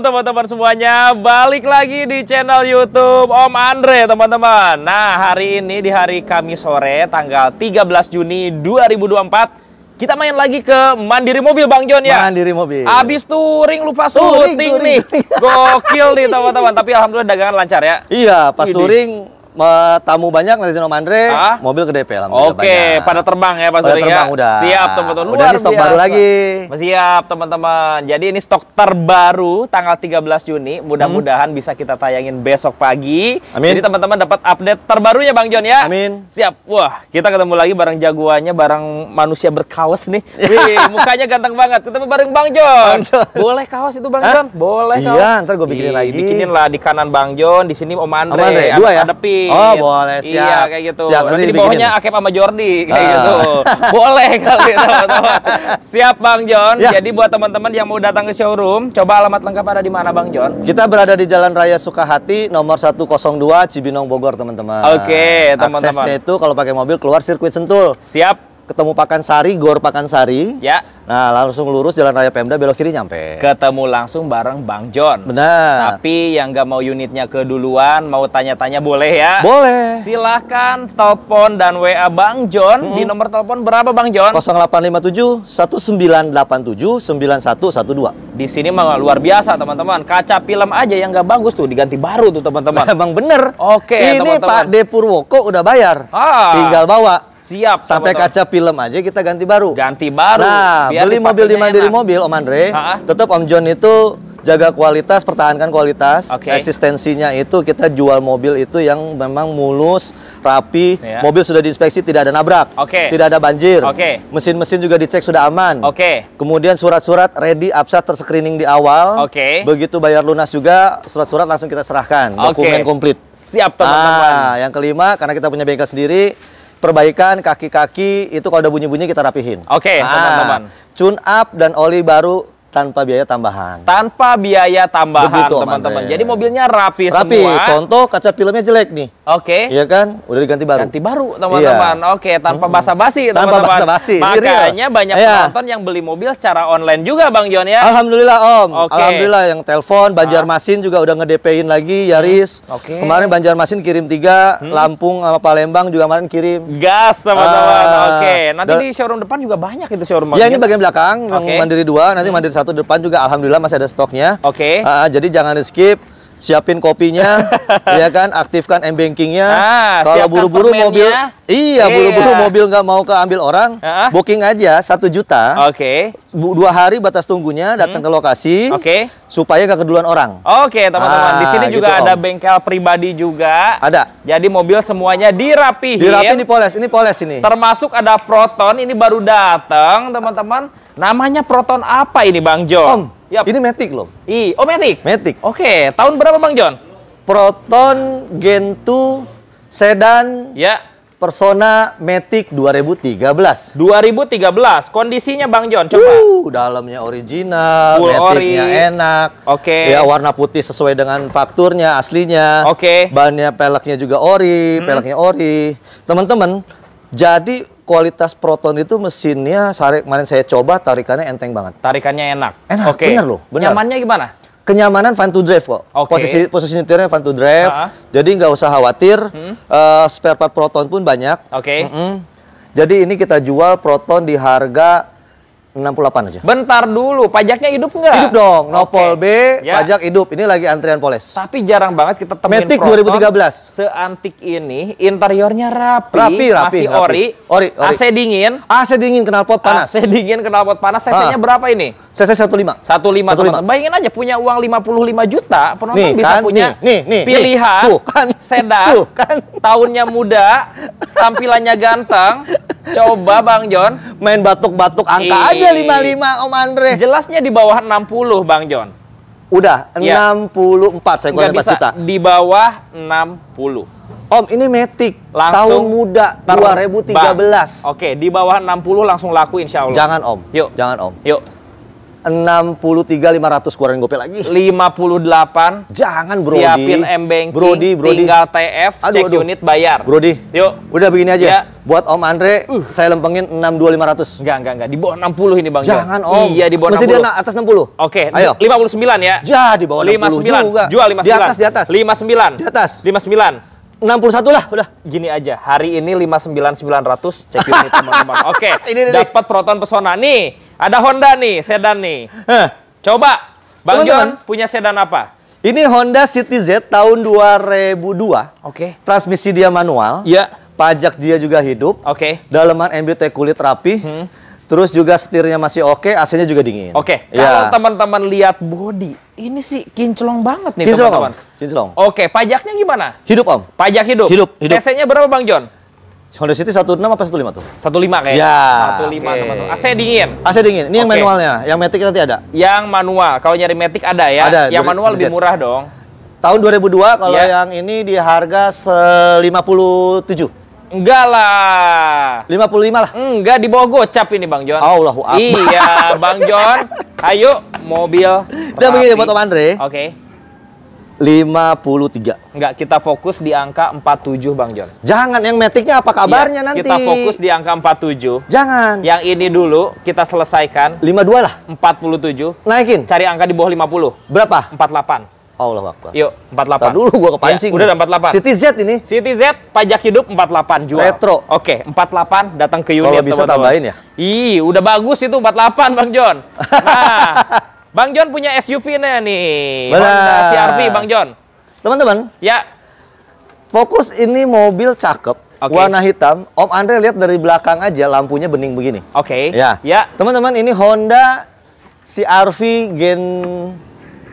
Teman-teman semuanya. Balik lagi di channel YouTube Om Andre, teman-teman. Nah, hari ini di hari Kamis sore, tanggal 13 Juni 2024, kita main lagi ke Mandiri Mobil Bang John ya. Mandiri mobil. Abis touring lupa Touring, syuting touring, nih. touring. Gokil nih teman-teman. Tapi alhamdulillah dagangan lancar ya. Iya, pas Widih. touring tamu banyak netizen Om Andre, Ah? mobil ke DP alhamdulillah Oke, pada terbang ya Pak Pada Suri terbang ya. udah. Siap teman-teman. Udah ini stok biasa. baru lagi. Siap teman-teman. Jadi ini stok terbaru tanggal 13 Juni. Mudah-mudahan bisa kita tayangin besok pagi. Hmm. Amin. Jadi teman-teman dapat update terbarunya Bang John ya. Amin. Siap. Wah, kita ketemu lagi bareng jagoannya, bareng manusia berkaos nih. Wih, mukanya ganteng banget. Ketemu bareng Bang John. Bang John. Boleh kaos itu Bang Hah? John? Boleh kaos. Iya, ntar gua bikinin Ih, lagi. Bikinin lah di kanan Bang John, di sini Om Andre. Om Andre, dua ya? Hadepin. Oh, boleh, Iya, siap. kayak gitu. Siap, nanti nanti di bawahnya Akep sama Jordi kayak Ah. gitu. Boleh kali teman-teman. Siap Bang John. Ya. Jadi buat teman-teman yang mau datang ke showroom, coba alamat lengkap ada di mana Bang John? Kita berada di Jalan Raya Sukahati nomor 102 Cibinong Bogor, teman-teman. Oke, teman-teman. Aksesnya itu kalau pakai mobil keluar sirkuit Sentul. Siap. Ketemu Pakansari, Gor Pakansari. Ya. Nah, langsung lurus Jalan Raya Pemda belok kiri nyampe. Ketemu langsung bareng Bang John. Benar. Tapi yang nggak mau unitnya keduluan, mau tanya-tanya boleh ya? Boleh. Silahkan telepon dan WA Bang John di nomor telepon berapa Bang John? 0857 1987 9112. Di sini mah luar biasa teman-teman. Kaca film aja yang nggak bagus tuh diganti baru tuh teman-teman. Emang bener. Oke, Ini teman-teman. Pak De Purwoko udah bayar. Ah. Tinggal bawa. Siap. Sampai kaca film aja kita ganti baru. ganti baru. Nah, biar beli mobil di Mandiri enak. Mobil, Om Andre, Ha-ha. tetap Om John itu jaga kualitas, pertahankan kualitas. Oke. Eksistensinya itu kita jual mobil itu yang memang mulus, rapi. Ya. Mobil sudah diinspeksi tidak ada nabrak, Oke. tidak ada banjir. Oke. Mesin-mesin juga dicek sudah aman. Oke. Kemudian surat-surat ready, absat terscreening di awal. Oke. Begitu bayar lunas juga, surat-surat langsung kita serahkan. Oke. Dokumen komplit. Siap teman-teman. Ah, yang kelima karena kita punya bengkel sendiri, perbaikan kaki-kaki itu kalau udah bunyi-bunyi kita rapihin. Oke, teman-teman. Tune up dan oli baru tanpa biaya tambahan. Tanpa biaya tambahan teman-teman. Jadi mobilnya rapi, Rapi. semua. Contoh kaca filmnya jelek nih. Oke. Iya kan? Udah diganti baru. Ganti baru teman-teman. Oke, tanpa basa-basi Tanpa teman-teman. basa-basi, ini Makanya real. banyak Iya. penonton yang beli mobil secara online juga Bang John ya. Alhamdulillah Om. Oke. Alhamdulillah yang telepon Banjarmasin juga udah ngedepein lagi Yaris. Hmm. Oke. Hmm. Kemarin Banjarmasin kirim tiga, Lampung sama Palembang juga kemarin kirim. Gas teman-teman. Ah. Oke, nanti Dan- di showroom depan juga banyak itu showroom Ya ini bagian belakang, yang Oke. Mandiri dua, nanti Mandiri satu depan juga alhamdulillah masih ada stoknya. Oke. Ah, jadi jangan di skip, siapin kopinya, ya kan, aktifkan m bankingnya. Ah, Kalau buru-buru mobil, iya buru-buru Iya. mobil nggak mau keambil orang, Ah. booking aja satu juta, Oke. Bu- dua hari batas tunggunya, datang ke lokasi, Hmm. Oke. supaya nggak keduluan orang. Oke, teman-teman. Di Ah, sini juga gitu, ada Om. bengkel pribadi juga. Ada. Jadi mobil semuanya dirapihin. Dirapin di poles, ini poles ini. Termasuk ada Proton, ini baru datang, teman-teman. Namanya Proton apa ini, Bang John? Om, Yap. ini Matic loh, Ih, oh Matic. Matic. Oke, tahun berapa Bang John? Proton Gen 2 sedan Ya, Persona Matic 2013. 2013. Kondisinya Bang John, coba. Uh, dalamnya original, Full maticnya ori. enak. Oke. Ya warna putih sesuai dengan fakturnya aslinya. Oke. Hmm. Bannya peleknya juga ori, peleknya ori. Teman-teman, jadi kualitas Proton itu mesinnya sare kemarin saya coba tarikannya enteng banget. Tarikannya enak. Enak, Oke. bener loh, bener. Nyamannya gimana? Kenyamanan fun to drive kok. Oke. Posisi posisi nyetirnya fun to drive. Ha-ha. Jadi nggak usah khawatir. Eh, spare part Proton pun banyak. Oke. Mm-mm. Jadi ini kita jual Proton di harga 68 aja. Bentar dulu, pajaknya hidup nggak? Hidup dong, nopol Oke. B, Ya. pajak hidup. Ini lagi antrian poles. Tapi jarang banget kita temuin Matic Proton 2013. Seantik ini, interiornya rapi, Rapi, rapi, masih rapi. ori, Ori, ori. AC dingin, AC dingin knalpot panas. AC dingin knalpot panas, cc-nya Ah. berapa ini? CC 15. 15 15. teman-teman. Bayangin aja punya uang 55 juta, penonton Nih, bisa kan? punya Nih, nih, nih, pilihan nih. Tuh, kan? sedan, Tuh, kan? tahunnya muda, tampilannya ganteng. Coba Bang John, Main batuk-batuk angka Ih. aja 55 Om Andre. jelasnya di bawah 60 Bang John. Udah Ya. 64 saya kurang 4 bisa juta. di bawah 60. Om, ini Matic. Langsung tahun muda terbang. 2013. Oke, di bawah 60 langsung laku insya Allah. Jangan Om. Yuk. Jangan Om. Yuk. 63 500 keluarin gopay lagi. 58 Jangan Brody. siapin M-Banking Brody, Brody. tinggal TF Aduh, cek aduh. unit bayar Brody. yuk Udah begini aja. Ya. Buat Om Andre, saya lempengin 62 500. enggak enggak enggak di bawah 60 ini Bang. Jangan Om. iya di bawah Mesti 60 dia na- atas 60. Oke, Ayo. 59 ya. Ja, di bawah 60 59 juga. Jual 59. Di atas, di atas. 59. Di atas. 59. 61 lah, udah. Gini aja, hari ini 59900 cek unit teman-teman. Oke, ini, dapat Proton Pesona. Nih, ada Honda nih, sedan nih. Heh. Coba, Bang Teman-teman. Jon punya sedan apa? Ini Honda City Z tahun 2002. Oke. Transmisi dia manual. Iya. Pajak dia juga hidup. Oke. Daleman MBT kulit rapi. Terus juga setirnya masih oke, AC-nya juga dingin. Hmm. Oke, Ya. kalau teman-teman lihat body, ini sih kinclong banget nih Kinclong, teman-teman. Om. Kinclong. Oke, pajaknya gimana? Hidup, Om. Pajak hidup. Hidup, hidup. CC-nya berapa Bang Jon? Honda City 16 apa 15 tuh? 15 kayaknya. Ya, 15 oke. teman-teman. AC dingin. AC dingin. Ini yang Oke. manualnya. Yang Matic nanti ada. Yang manual, kalau nyari Matic ada ya. Ada, yang manual lebih murah dong. Tahun 2002 kalau Ya. yang ini di harga se 57. Enggak lah. 55 lah. Enggak di bawah gocap ini Bang Jon. Allahu Akbar. Iya, Bang Jon. Ayo mobil. Dan begini buat Om Andre, Oke. 53. Enggak, kita fokus di angka 47 Bang Jon. Jangan yang Maticnya apa kabarnya Iya, nanti? Kita fokus di angka 47. Jangan. Yang ini dulu kita selesaikan 52 lah. 47. Naikin. Cari angka di bawah 50. Berapa? 48. Allah Akbar. Yuk, 48. Ntar dulu gua kepancing. Ya, udah ada 48. City Z ini. City Z pajak hidup 48 jual. Retro. Oke, 48 datang ke unit Kalau bisa teman-teman. tambahin ya. Ih, udah bagus itu 48 Bang Jon. Nah, Bang Jon punya SUV-nya nih. Benar. Honda CR-V Bang Jon. Teman-teman, Ya, fokus ini mobil cakep, Oke. warna hitam. Om Andre lihat dari belakang aja lampunya bening begini. oke. Ya. Ya, Teman-teman, ini Honda CR-V Gen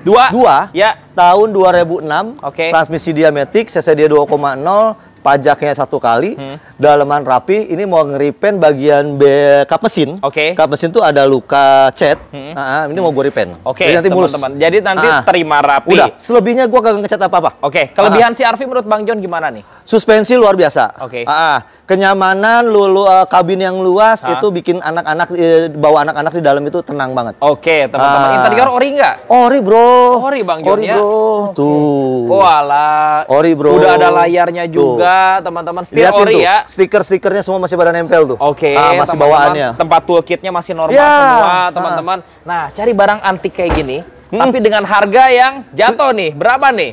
dua. 2 Ya, tahun 2006. Oke. Transmisi dia Matic, CC dia 2,0, pajaknya satu kali, Hmm. daleman rapi. Ini mau ngeripen bagian be kap mesin. Oke. Kap mesin tuh ada luka cat. Hmm. Nah, ini mau gue repaint. oke Jadi nanti mulus. teman-teman. Jadi nanti Ah. terima rapi. Udah, selebihnya gua kagak ngecat apa-apa. Oke, kelebihan CR-V menurut Bang Jon gimana nih? Suspensi luar biasa. Oke. Ah, kenyamanan, lu, lu, eh, kabin yang luas Ah. itu bikin anak-anak eh, bawa anak-anak di dalam itu tenang banget. Oke, teman-teman. Ah. Interior ori nggak? Ori bro. Ori, Bang Jon, Ori ya? bro. Tuh. Walah. Ori, bro. Udah ada layarnya Tuh. Teman-teman. Lihatin ori tuh, ya. stiker-stikernya semua masih pada nempel tuh. Oke, Ah, masih teman-teman, bawaannya. Tempat toolkitnya masih normal Ya, semua, ah. teman-teman. Nah, cari barang antik kayak gini, Hmm. tapi dengan harga yang jatuh nih. Berapa nih?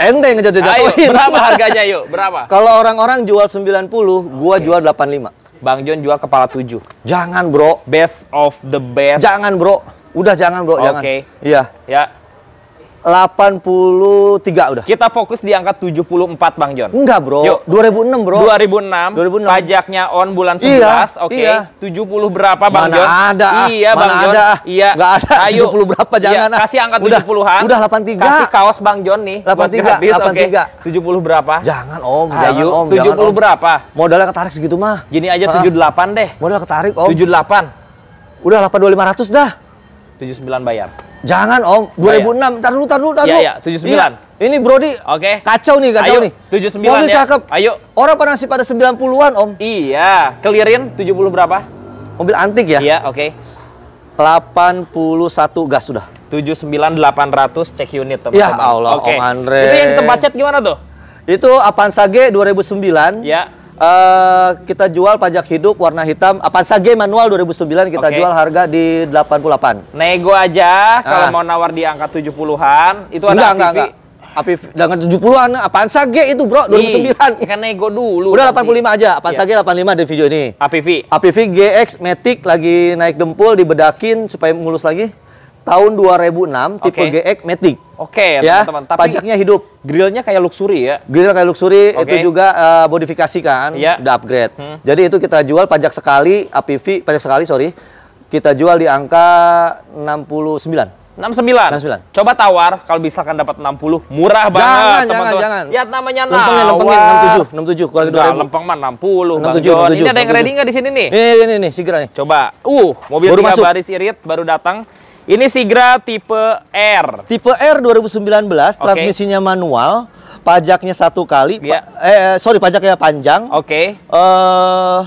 Ente yang Ayo, ngejatuh-jatuhin. berapa harganya yuk? Berapa? Kalau orang-orang jual 90, gua jual 85. Bang Jon jual kepala 7. Jangan, Bro. Best of the best. Jangan, Bro. Udah jangan, Bro, jangan. Oke. Iya. Ya, 83 udah. kita fokus di angka 74 Bang Jon. Enggak, Bro. Yuk. 2006, Bro. 2006, 2006. pajaknya on bulan 11, Iya, oke. iya. 70 berapa Bang Mana Jon? ada, ah. Iya Mana Bang Jon. ada, ah. Iya. Nggak ada, Ayo. 70 berapa, jangan, Iya, ah. kasih angka Udah, 70-an. udah 83. Kasih kaos Bang Jon nih. buat 83, gratis, oke. 83. 70 berapa? Jangan, Om. Jangan, Ayo, Om. 70 jangan, Om. berapa? Modalnya ketarik segitu mah. Gini aja Ah. 78 deh. Modal ketarik, Om. 78. Udah 82.500 dah. 79 bayar. Jangan, Om. 2006. Ntar dulu, ntar dulu, ntar Iya, dulu. iya, 79. Ini Brody. Oke. Kacau nih, kacau Ayo, nih. 79 Mobil ya. cakep. Ayo. Orang pada masih pada 90-an, Om. Iya, clearin 70 berapa? Mobil antik ya. Iya, oke. 81 gas sudah. 79800 cek unit teman-teman. Ya Allah. Om Andre. Itu yang tempat chat gimana tuh? Itu Avanza G 2009. Ya. Eh, kita jual pajak hidup warna hitam. Avanza G manual 2009 kita Oke. jual harga di 88. Nego aja kalau Ah. mau nawar di angka 70-an, itu ada enggak, enggak, enggak. Api dengan 70-an Avanza G itu, Bro, 2009. Ih, kan nego dulu. Udah nanti. 85 aja. Avanza Iya. G 85 di video ini. APV. APV GX Matic lagi naik dempul dibedakin supaya mulus lagi. Tahun 2006 tipe. GX Matic. Oke, Ya, teman-teman. Tapi pajaknya hidup. grillnya kayak luxury ya. Grill kayak luxury Oke. itu juga eh, modifikasi kan, Iya. udah upgrade. Hmm. Jadi itu kita jual pajak sekali APV pajak sekali sorry kita jual di angka 69. 69. 69. Coba tawar kalau misalkan dapat 60, murah banget, Jangan, jangan, teman-teman. jangan. Ya namanya Lempengin, lempengin 67, 67 kurang Enggak, 2000. lempeng mah 60, Bang 67, Jon. 67, Ini ada yang 67. ready nggak di sini nih? Ini ini nih Sigra nih. Coba. Uh, mobil Baru tiga masuk. baris irit baru datang. Ini Sigra tipe R. Tipe R 2019 transmisinya manual, pajaknya satu kali, Iya. pa- eh sorry pajaknya panjang. Oke. eh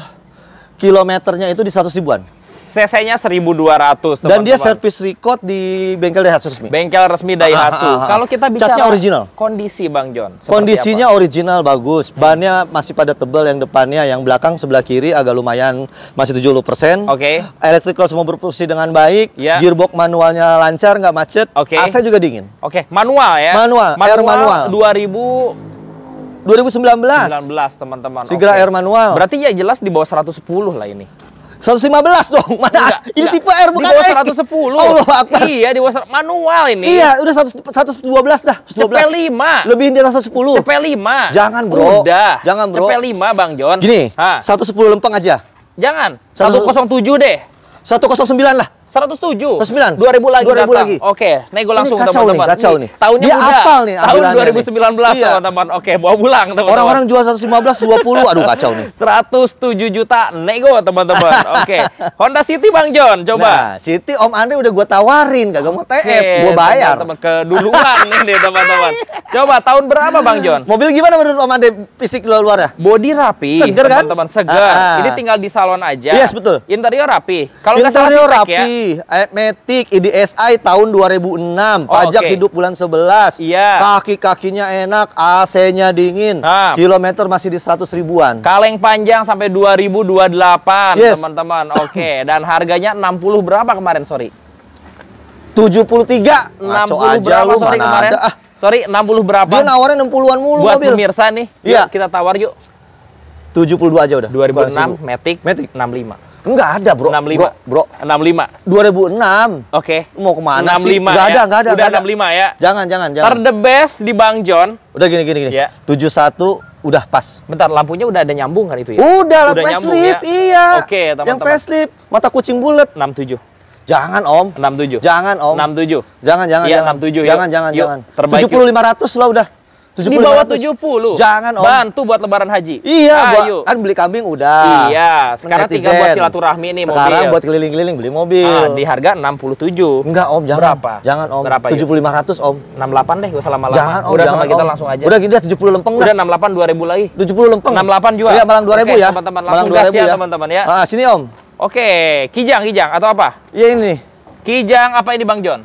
kilometernya itu di 100 ribuan. CC-nya 1200 teman-teman. Dan dia service record di bengkel Daihatsu resmi. Bengkel resmi Daihatsu. Ah, ah, ah. Kalau kita bicara Catnya original. kondisi Bang John. Kondisinya apa? original bagus. Bannya masih pada tebal yang depannya, yang belakang sebelah kiri agak lumayan masih 70%. Oke. Electrical semua berfungsi dengan baik. Ya. Gearbox manualnya lancar, nggak macet. Oke. AC juga dingin. Oke, manual ya. Manual, air manual. 2019 2019. teman-teman. Sigra Oke. air manual. Berarti ya jelas di bawah 110 lah ini. 115 dong. Mana? Enggak, ini enggak. tipe R bukan Di bawah X. 110. Allah Akbar. Iya, di bawah 100 manual ini. Iya, udah 100 112 dah. 112. CP5. Lebihin di atas 110. CP5. Jangan, bro. Udah. Jangan, bro. CP5 Bang John. Gini, Hah. 110 lempeng aja. Jangan. Satu- 107 deh. 109 lah. 107. 109. 2000 lagi 2000 datang. lagi. Oke, nego langsung kacau nih, teman-teman. kacau nih. Tahunnya Dia muda. apal nih Tahun ambilannya 2019 nih. Iya. teman-teman. Oke, bawa pulang teman-teman. Orang-orang jual 115, 20. Aduh kacau nih. 107 juta nego teman-teman. Oke. Honda City Bang John, coba. Nah, Siti Om Andre udah gua tawarin, kagak mau TF, gua bayar. Teman-teman keduluan ini teman-teman. Coba tahun berapa Bang John? Mobil gimana menurut Om Andre fisik luar luarnya? Body rapi, Seger kan? teman-teman, seger. Ah, ah. Ini tinggal di salon aja. Yes, betul. Interior rapi. Kalau nggak salah feedback ya. Matic, IDSI tahun 2006, Oh, pajak oke. hidup bulan 11, Iya. kaki-kakinya enak, AC-nya dingin, Ah. kilometer masih di 100 ribuan. Kaleng panjang sampai 2028, Yes. teman-teman. Oke, dan harganya 60 berapa kemarin, sorry? 73, 60 ngaco aja berapa lu, sorry mana kemarin? ada. Ah, Sorry, 60 berapa? dia nawarin 60-an mulu Buat mobil. pemirsa nih, Iya. kita tawar yuk. 72 aja udah. 2006 Matic, Matic. 65. Enggak ada, Bro. 65. Bro, bro. 65. 2006. Oke. Mau ke mana 65 sih? Enggak ya? ada, enggak ada. Udah enggak ada. 65 ya. Jangan, jangan, jangan. Ter the best di Bang John. Udah gini, gini, gini. Iya. 71 udah pas. Bentar, lampunya udah ada nyambung kan itu ya? Udah Udah facelift, ya? iya. Oke, Yang teman-teman. facelift, mata kucing bulat. 67. Jangan, Om. 67. Jangan, Om. 67. Jangan, jangan, Iya, jangan. 67, yuk. Jangan, jangan, Yuk, jangan. terbaik, 70 500 lah udah. 70 Di bawah 500. 70. Jangan, Om. Bantu buat lebaran haji. Iya, buat, Ayo. kan beli kambing udah. Iya, sekarang Netizen. tinggal buat silaturahmi nih Sekarang mobil. buat keliling-keliling beli mobil. Ah, di harga 67. Enggak, Om, jangan. Berapa? Jangan, Om. Berapa, yuk? 70 500, Om. 68 deh, gak usah lama-lama. Jangan, Om. Udah jangan, sama kita Om. langsung aja. Udah gini dah 70 lempeng Udah dah. 68 2000 lagi. 70 lempeng. 68 juga. Iya, Malang 2000 Oke, ya. teman-teman, Malang langsung gas ya, teman-teman ya. Ah, sini, Om. Oke, Kijang, Kijang atau apa? Iya ini. Kijang apa ini Bang John?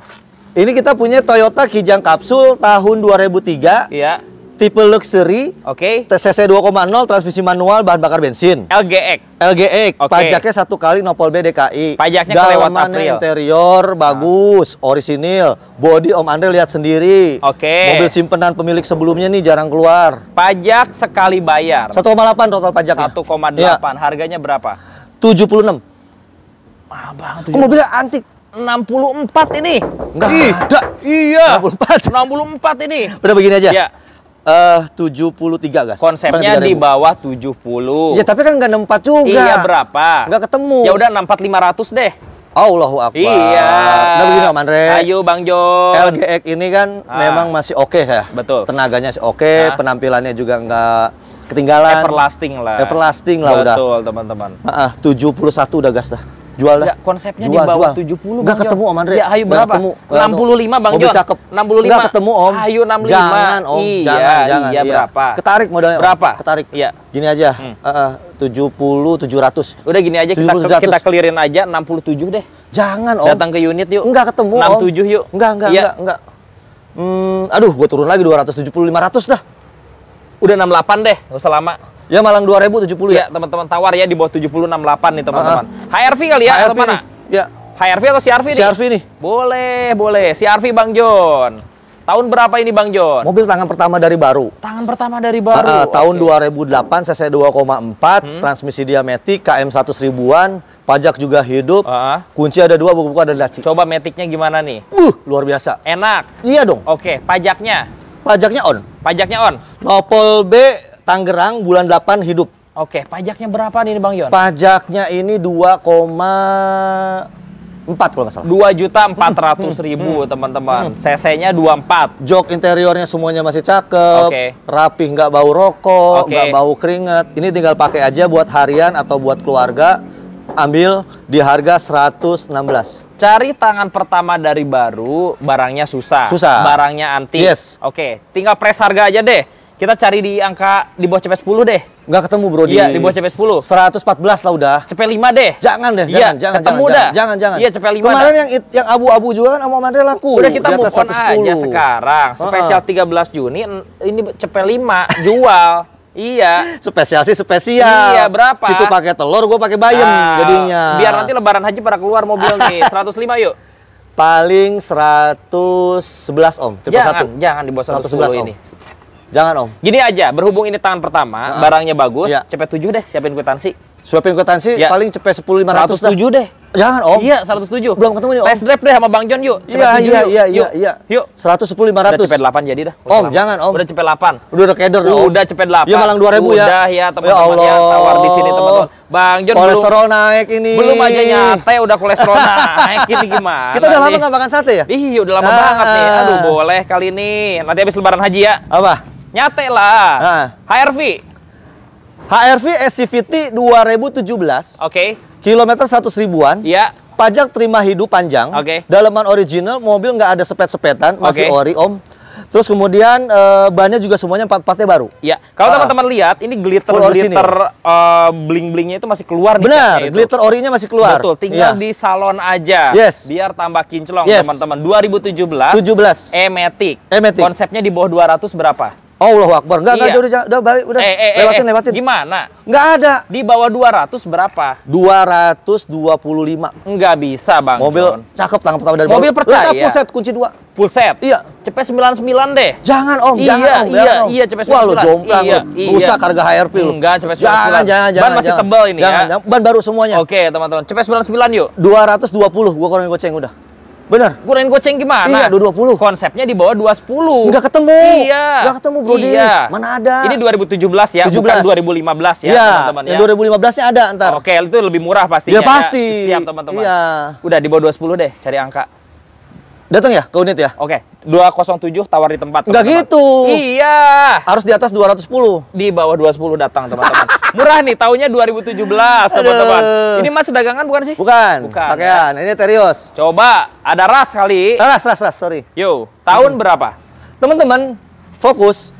Ini kita punya Toyota Kijang Kapsul tahun 2003, Iya. tipe luxury, Oke. TCC 2.0, transmisi manual, bahan bakar bensin. LGX. LGX, Oke. pajaknya satu kali nopol B DKI. Pajaknya kelewat Dalamannya April. interior bagus, orisinil. Body Om Andre lihat sendiri. Oke. Mobil simpenan pemilik sebelumnya nih jarang keluar. Pajak sekali bayar. 1,8 total pajaknya. 1,8. Iya, Harganya berapa? 76. Ah, Bang, Kok mobilnya antik? 64 ini. Enggak Ih, ada. Iya. 64. 64 ini. Udah begini aja. Ya, Eh 73 gas. konsepnya di 3.000. bawah 70. Ya tapi kan nggak 64 juga. Iya, berapa? Nggak ketemu. Ya udah 64 500 deh. Allahu Akbar. Iya. Nah begini Om Andre. Ayo Bang John. LGX ini kan Ah. memang masih oke ya. Betul. Tenaganya sih oke, Ah. penampilannya juga nggak ketinggalan. Everlasting lah. Everlasting lah udah. Betul, teman-teman. Ah, ah, 71 udah gas dah. Jual dah. Ya, konsepnya jual, di bawah jual. 70 Nggak Bang ketemu. Om Andre. Ya, ayo berapa? ketemu. 65 Bang Mobil Jon. cakep. 65. Nggak ketemu Om. Ayo 65. Jangan Om. Iya, jangan, jangan. iya, berapa? Ketarik modalnya Om. Berapa? Ketarik. Iya. Gini aja. Hmm. Ah, ah, 70 700. Udah gini aja kita 70, kita clearin aja 67 deh. Jangan Om. Datang ke unit yuk. Enggak ketemu Om. 67 yuk. Enggak, enggak, Iya. enggak, enggak. Hmm, aduh, gue turun lagi 270 500 dah. Udah 68 deh, nggak usah lama. Ya Malang 2070 Ya, ya. teman-teman tawar ya di bawah 70 68 nih teman-teman. HRV kali ya atau HRV mana? nih. Ya, HRV atau CRV nih? CRV nih. Boleh, boleh. CRV Bang John. Tahun berapa ini Bang John? Mobil tangan pertama dari baru. Tangan pertama dari baru. ah, tahun Oke. 2008 cc 2,4, Hmm. transmisi dia Matic KM 100 ribuan, pajak juga hidup. Ah. Kunci ada dua, buku-buku ada laci. Coba metiknya gimana nih? Uh, luar biasa. Enak. Iya dong. Oke, pajaknya. Pajaknya on. Pajaknya on. Nopol B Tangerang bulan 8 hidup. Oke, pajaknya berapa nih Bang Yon? Pajaknya ini 2,4 kalau nggak salah. 2 juta 400 ribu teman-teman. CC-nya 24. Jok interiornya semuanya masih cakep, Oke. rapih nggak bau rokok, nggak bau keringat. Ini tinggal pakai aja buat harian atau buat keluarga. Ambil di harga 116. Cari tangan pertama dari baru, barangnya susah. Susah. Barangnya antik. Yes. Oke, tinggal press harga aja deh. Kita cari di angka di bawah CP10 deh. Nggak ketemu bro di. Iya, di bawah CP10. 114 lah udah. CP5 deh. Jangan deh, Iya, jangan, jangan, ketemu jangan, dah. jangan, jangan. Iya, CP5 Kemarin dah. yang yang abu-abu juga kan sama Mandre laku. Udah kita move on aja 110. sekarang. Spesial 13 Juni ini CP5 jual. Iya. Spesial sih spesial. Iya, berapa? Situ pakai telur, gua pakai bayam Nah, jadinya. Biar nanti lebaran haji pada keluar mobil nih. 105 yuk. paling 111 om, tipe Jangan, satu. jangan di bawah 111 110 om. Jangan om. Gini aja, berhubung ini tangan pertama, Ah. barangnya bagus, Iya. CP7 deh, siapin kwitansi. Suapin kwitansi Iya. paling cepet 10 500 dah. 107 deh. Jangan om. Iya, 107. Belum ketemu nih, Om. Test drive deh sama Bang John yuk. Iya, CP7 iya, yuk. iya, iya, Yuk. iya. Yuk. 110 Udah 500. CP8 jadi dah. Om, jangan, Om. Udah CP8. Udah udah keder Om. Udah CP8. Iya, malang 2000 ya. Udah ya, teman-teman Ya ya, Allah. tawar di sini teman-teman. Bang John belum Kolesterol naik ini. belum aja nyate udah kolesterol naik ini gimana? Kita udah lama nggak makan sate ya? Iya, udah lama Ah. banget nih. Aduh, boleh kali ini. Nanti habis lebaran haji ya. Apa? Nyate lah. Ah. HRV. HRV SCVT 2017, Oke. kilometer 100 ribuan, Iya. pajak terima hidup panjang, Oke. dalaman original, mobil nggak ada sepet-sepetan, masih ori om. Terus kemudian eh, bannya juga semuanya empat-empatnya baru. Iya. Kalau teman-teman lihat, ini glitter Full glitter eh, bling-blingnya itu masih keluar nih. Benar, glitter orinya masih keluar. Betul, tinggal Iya. di salon aja. Yes. Biar tambah kinclong Yes. teman-teman. 2017 17. E-Matic. E-Matic. Konsepnya di bawah 200 berapa? Allahu Akbar. Enggak, enggak, Iya. udah, udah, balik, udah. eh, eh, eh, lewatin, eh, lewatin. Gimana? Enggak ada. Di bawah 200 berapa? 225. Enggak bisa, Bang. Mobil John. cakep tanggal pertama dari Mobil baru. percaya. Lengkap full set kunci dua. Full set. Iya. CP99 deh. Jangan om, Iya, jangan om, iya, jangan om. iya, CP99. Wah lo jomplang Iya, lo. iya. Rusak harga HRP lo. Enggak, CP99. Jangan, jangan, Ban jangan. masih jangan. tebal ini jangan, ya. jangan. Ban baru semuanya. Oke, teman-teman. CP99 yuk. 220 gua kurangin goceng udah. Bener. Kurangin goceng gimana? Iya, 220. Konsepnya di bawah 210. Enggak ketemu. Iya. Enggak ketemu, Bro. Di. Iya. Mana ada? Ini 2017 ya, bukan 17. 2015 ya, Iya, teman-teman ya. yang 2015-nya ada ntar. Oke, itu lebih murah pastinya. Ya pasti. Siap, teman-teman. Iya. Udah di bawah 210 deh, cari angka. Datang ya ke unit ya? Oke, 207 tawar di tempat. Enggak gitu. Iya. Harus di atas 210. Di bawah 210 datang, teman-teman. Murah nih, tahunnya 2017, teman-teman. Ini masih dagangan bukan sih? Bukan. Bukan, Pakaian. Ini Terios. Coba, ada ras kali. Ras, ras, ras, sorry. Yo, tahun berapa? Teman-teman, fokus.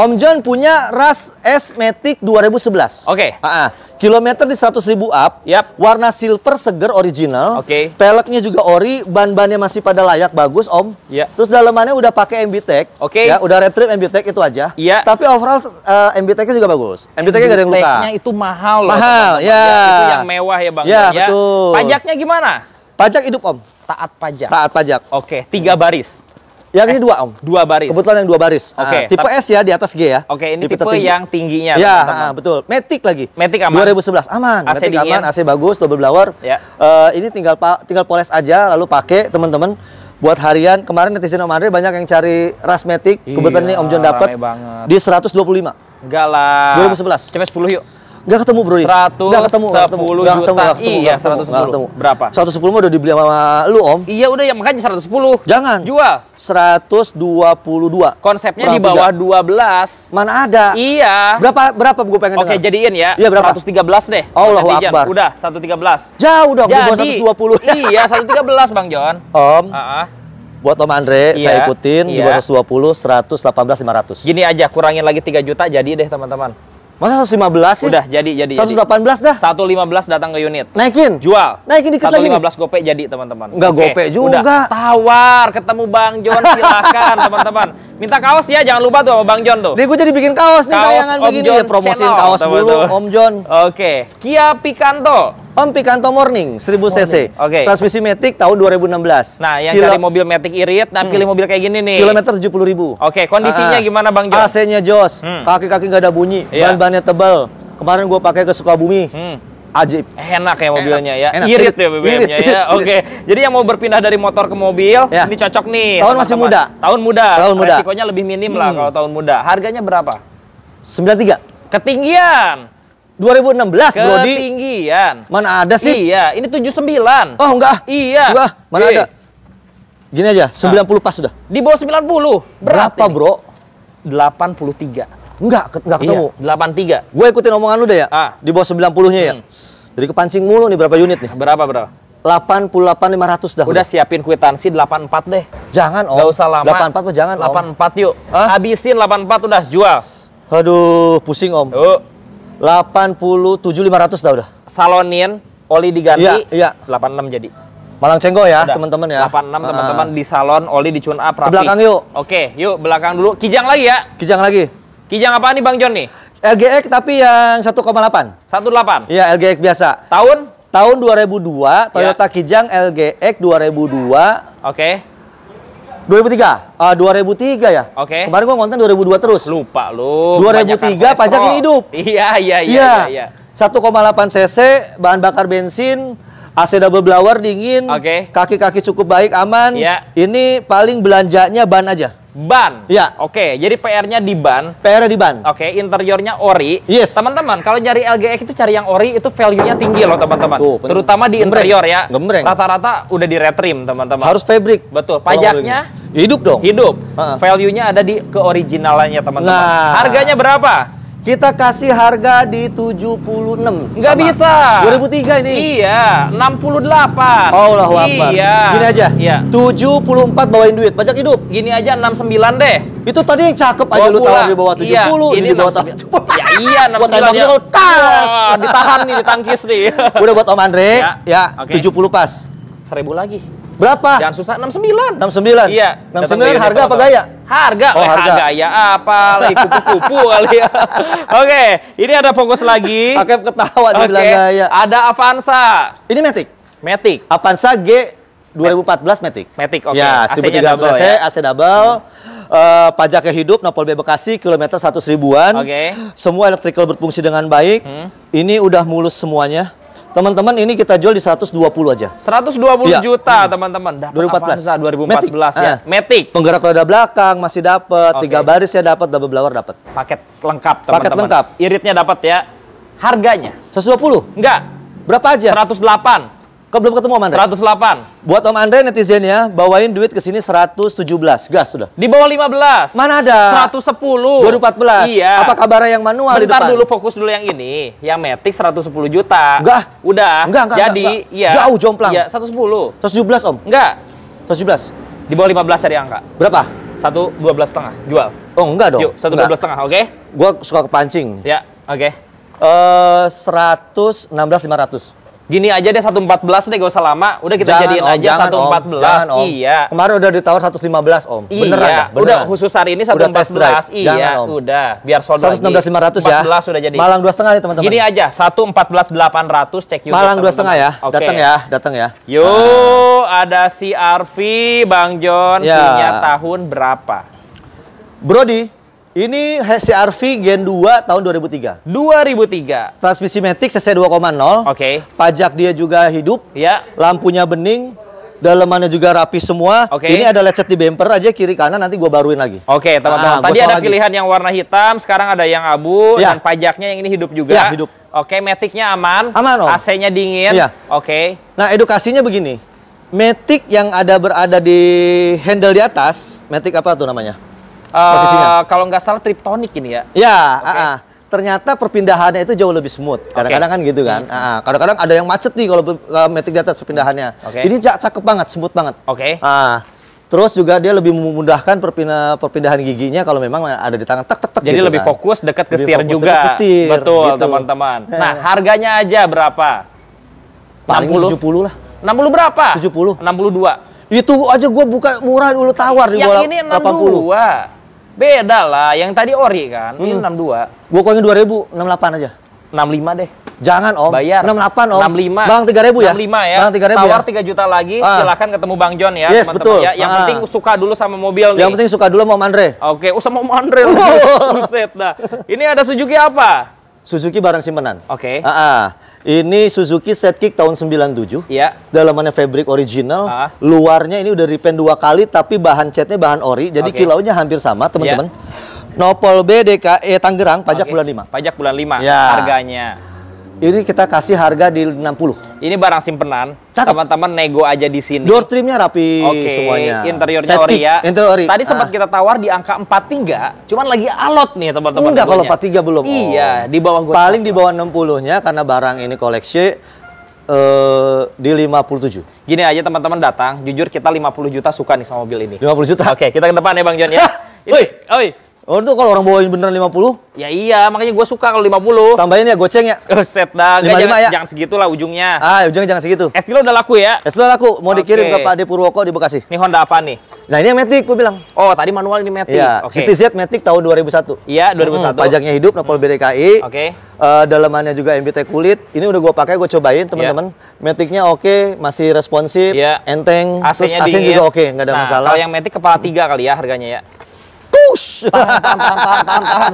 Om John punya Ras S Matic 2011. Oke. Ah, ah. Kilometer di 100 ribu up. Yap. Warna silver seger original. Oke. Peleknya juga ori, ban-bannya masih pada layak bagus, Om. Iya. Terus dalamannya udah pakai MB Tech. Oke. Ya, udah retrip MB Tech itu aja. Iya. Tapi overall eh, MB Tech-nya juga bagus. MB Tech-nya gak ada yang luka. Itu mahal loh. Mahal, teman-teman. ya. Itu yang mewah ya Bang. Ya, John, betul. Pajaknya gimana? Pajak hidup, Om. Taat pajak. Taat pajak. Oke, tiga baris. Yang ini dua, Om. Dua baris. Kebetulan yang dua baris. Oke, Ah, tipe tapi- S ya di atas G ya. Oke, ini tipe, tertinggi. yang tingginya. Ya, ah, betul. Matic lagi. Matic aman. 2011 aman. AC Matic dingin. aman, AC bagus, double blower. Ya. Eh, ini tinggal tinggal poles aja lalu pakai teman-teman buat harian. Kemarin netizen Om Andre banyak yang cari ras Matic. Iya, Kebetulan nih Om John dapat di 125. Enggak lah. 2011. Cepet 10 yuk. Nggak ketemu bro. 110 Nggak ketemu, nggak ketemu. Nggak ketemu, nggak ketemu, Iya, 110. nggak ketemu. Berapa? 110 mah udah dibeli sama lu Om. Iya udah ya makanya 110. Jangan. Jual. 122. Konsepnya di bawah tiga. 12. Mana ada? Iya. Berapa berapa gue pengen Oke, dengar? jadiin ya. Iya, berapa? 113 deh. Allahu Netizen. Akbar. Udah, 113. Jauh dong, di bawah Jadi 120. Iya, 113 Bang John. Om, Ah, ah. buat Om Andre, Iya, saya ikutin di iya. bawah 120, 118, 500. Gini aja, kurangin lagi 3 juta jadi deh teman-teman. Masa 115 sih? Udah, jadi jadi. jadi. 118 dah. 115 datang ke unit. Naikin. Jual. Naikin dikit lagi nih. 115 gope jadi teman-teman. Nggak Oke, gope juga. Udah. Tawar, ketemu Bang John silakan teman-teman. Minta kaos ya, jangan lupa tuh sama Bang John tuh. Nih gue jadi bikin kaos nih Kaos tayangan Om begini John ya promosiin Channel, kaos dulu teman-teman. Om John. Oke, Kia Picanto. Om Picanto Morning 1000 cc. Oke. Transmisi Matic tahun 2016. Nah, yang Kilo- cari mobil Matic irit, nah pilih mobil kayak gini nih. kilometer 70 ribu. Oke, kondisinya gimana Bang John? AC-nya jos, Hmm. kaki-kaki nggak ada bunyi, Iya. Ban-bannya tebal. Kemarin gue pakai ke Sukabumi, Hmm. ajib. Enak ya mobilnya ya. enak. Irit Irit, ya BBM-nya ya. Oke. Jadi yang mau berpindah dari motor ke mobil, Ya. ini cocok nih. Tahun masih teman-teman. muda. Tahun muda. Tahun muda. Hmm. Resikonya lebih minim lah kalau tahun muda. Harganya berapa? 93. Ketinggian. 2016 Brodi. Ketinggian. Mana ada sih? Iya, ini 79. Oh enggak. Iya. Enggak, mana Iya. ada? Gini aja, 90 pas sudah. Di bawah 90. Berat Berapa, ini. Bro? 83. Enggak, ke- enggak ketemu. Iya, 83. Gue ikutin omongan lu deh ya. Ah. Di bawah 90-nya ya. Hmm. Jadi kepancing mulu nih berapa unit nih? Berapa, Bro? 88 500 dah. Udah siapin kwitansi 84 deh. Jangan, Om. Gak usah lama. 84 mah jangan, Om. 84 yuk. Hah? Habisin 84 udah jual. Aduh, pusing, Om. Tuh. 87.500 dah udah. Salonin, oli diganti, Iya, iya. 86 jadi. Malang Cenggo ya, teman-teman ya. 86 Ah, teman-teman di salon, oli di tune up rapi. belakang yuk. Oke, yuk belakang dulu. Kijang lagi ya. Kijang lagi. Kijang apa nih Bang John nih? LGX tapi yang 1,8. 18. Iya, LGX biasa. Tahun? Tahun 2002, Toyota Ya. Kijang LGX 2002, Oke. 2003. Ah, 2003 ya? Oke. Kemarin gua ngonten 2002 terus. Lupa lu. 2003 kebanyakan pajak ini hidup. Iya, iya, iya, Iya. iya. iya. 1,8 cc, bahan bakar bensin, AC double blower dingin, Oke. kaki-kaki cukup baik, aman. Iya. Ini paling belanjanya ban aja. Ban. Iya. Oke, jadi PR-nya di ban. PR di ban. Oke, interiornya ori. Yes. Teman-teman, kalau nyari LGX itu cari yang ori itu value-nya tinggi loh, teman-teman. Terutama di Gembreng. interior ya. Gembreng. Rata-rata udah di retrim, teman-teman. Harus fabric. Betul. Pajaknya hidup dong. hidup. Heeh. Value-nya ada di keoriginalannya, teman-teman. Nah. Harganya berapa? Kita kasih harga di 76. Nggak sama. bisa. 2003 ini. Iya, 68. Allahu Akbar. Iya. Gini aja. Iya. 74 bawain duit, pajak hidup. Gini aja 69 deh. Itu tadi yang cakep aja Bawa lu tawar di bawah 70, Iya, ini di bawah 69. 70. Ya iya, Buat 69 tembaknya ya. kalau tas. Wah, ditahan nih, ditangkis nih. Udah buat Om Andre, Ya, ya, oke. 70 pas. Seribu lagi. Berapa? Jangan susah, 69. 69. Iya. 69 datang ke unit, harga apa gaya? Harga. Oh, Eh, harga. gaya apa? Lagi kupu-kupu kali ya. Oke, ini ada fokus lagi. Pakai ketawa dia Oke, bilang gaya. ada Avanza. Ini Matic. Matic. Avanza G 2014 Matic. Matic, oke. Ya, AC-nya 1300 double cc, ya. AC double. Eh, pajaknya hidup, Napol B Bekasi, kilometer 100 ribuan. Oke. Hmm. Semua electrical berfungsi dengan baik. Ini udah mulus semuanya. Teman-teman, ini kita jual di 120 aja. 120 Iya. juta, teman-teman. Dapat 2014. Avanza 2014 Matic. ya. Ah. Matic. Penggerak roda belakang masih dapat, Oke. tiga baris ya dapat, double blower dapat. Paket lengkap, teman-teman. Paket lengkap. Iritnya dapat ya. Harganya? 120. Enggak. Berapa aja? 108. Kok belum ketemu Om Andre? 108. Buat Om Andre netizen ya, bawain duit ke sini 117. Gas sudah. Di bawah 15. Mana ada? 110. 2014. Iya. Apa kabarnya yang manual di Bentar depan? dulu fokus dulu yang ini. Yang Matic 110 juta. Enggak. Udah. Enggak, enggak, Jadi, enggak, enggak. iya. Jauh, jomplang. Iya, 110. 117 Om. Enggak. 117. Di bawah 15 dari angka. Berapa? 1 12 setengah. Jual. Oh, enggak dong. Yuk, 1 Enggak. 12 setengah, oke? Gua suka kepancing. Ya, oke. Eh 116 500. Gini aja deh 114 deh gak usah lama. Udah kita jadiin Om, aja jangan, Om. 114. Jangan, Om. Iya. Kemarin udah ditawar 115 Om. Iya, Beneran udah beneran. khusus hari ini Udah test 114. drive. Iya, Jangan, Om. udah. Biar sold 116 500 ya. 14 sudah jadi. Malang 2 setengah nih teman-teman. Gini aja, 114 800 cek unit. Malang 2 teman-teman. setengah ya. Oke. Datang ya, datang ya. Yuk, ada si Arfi, Bang John Ya. punya tahun berapa? Brody, ini CRV Gen 2 tahun 2003. 2003. Transmisi Matic CC 2.0. Oke. Pajak dia juga hidup. Ya. Lampunya bening. Dalemannya juga rapi semua. Oke. Ini ada lecet di bumper aja kiri kanan nanti gua baruin lagi. Oke, teman-teman. Ah, Tadi ada lagi. pilihan yang warna hitam, sekarang ada yang abu Ya. dan pajaknya yang ini hidup juga. Ya, hidup. Oke, metiknya aman. Aman, Om. AC-nya dingin. Iya. Oke. Nah, edukasinya begini. Matic yang ada berada di handle di atas, Matic apa tuh namanya? Posisinya. kalau nggak salah triptonic ini ya. Ya, ah, ah. ternyata perpindahannya itu jauh lebih smooth. Kadang-kadang kan gitu kan. Hmm. Ah, ah. Kadang-kadang ada yang macet nih kalau uh, Matic di atas perpindahannya. Oke. Ini ca- cakep banget, smooth banget. Oke. Ah, terus juga dia lebih memudahkan perpindah perpindahan giginya kalau memang ada di tangan tek tek tek. Jadi gitu lebih kan. fokus dekat ke Lebih setir juga. ke setir, Betul, gitu. teman-teman. Nah, harganya aja berapa? Paling 60? 70 lah. 60 berapa? 70. 62. Itu aja gua buka murah dulu tawar di Yang ini 80. 62. Beda lah, yang tadi ori kan. Ini Hmm. 62. Gua koin 2000, 68 aja. 65 deh. Jangan Om. Bayar. 68 Om. 65. Bang 3000 ya? 65 ya. Bang 3000 ya. Tawar 3 juta lagi, Ah. silakan ketemu Bang John ya, Yes, teman-teman betul. ya. Yang Ah. penting suka dulu sama mobil nih. Yang penting suka dulu sama Om Andre. Oke, usah mau Andre lu. Buset dah. Ini ada Suzuki apa? Suzuki barang simpenan. Oke. Ah, ah. Ini Suzuki Setkick tahun 97. Iya. Dalamannya fabric original, Ah. luarnya ini udah repaint dua kali tapi bahan catnya bahan ori, jadi Oke. kilaunya hampir sama, teman-teman. Nopol B DKE Tangerang pajak Oke. bulan 5. Pajak bulan 5 Ya. harganya. Ini kita kasih harga di 60. Ini barang simpenan. Teman-teman nego aja di sini. Door trimnya rapi Oke, semuanya. interiornya ori ya. Interior ori. Tadi sempat Ah. kita tawar di angka 43, cuman lagi alot nih teman-teman. Enggak, kalau negonya. 43 belum. Iya, di bawah gua. Paling di bawah 60-nya karena barang ini koleksi eh di 57. Gini aja teman-teman datang, jujur kita 50 juta suka nih sama mobil ini. 50 juta. Oke, kita ke depan ya Bang John ya. Woi. Oi. Oh, itu kalau orang bawain beneran 50, Ya iya, makanya gue suka kalau 50. tambahin ya goceng ya. Oh, set dah. Nggak, 55 jangan, ya? jangan segitulah ujungnya. Ah, ujungnya jangan segitu. Es kilo udah laku ya? Es dulu laku, mau dikirim Oke. ke Pak De Purwoko di Bekasi. Ini Honda apa nih? Nah, ini yang Matic gue bilang. Oh, tadi manual ini Matic. Iya, Oke. City Z Matic tahun 2001. Iya, 2001. Mm, pajaknya hidup, nopol BDKI. Oke. Eh, dalamannya juga MBT kulit. Ini udah gue pakai, gue cobain teman-teman. Maticnya oke, masih responsif, Iya. enteng, AC-nya AC juga oke, nggak ada Nah, masalah. Kalau yang Matic kepala tiga kali ya harganya ya. Push. Tahan, tahan, tahan, tahan, tahan.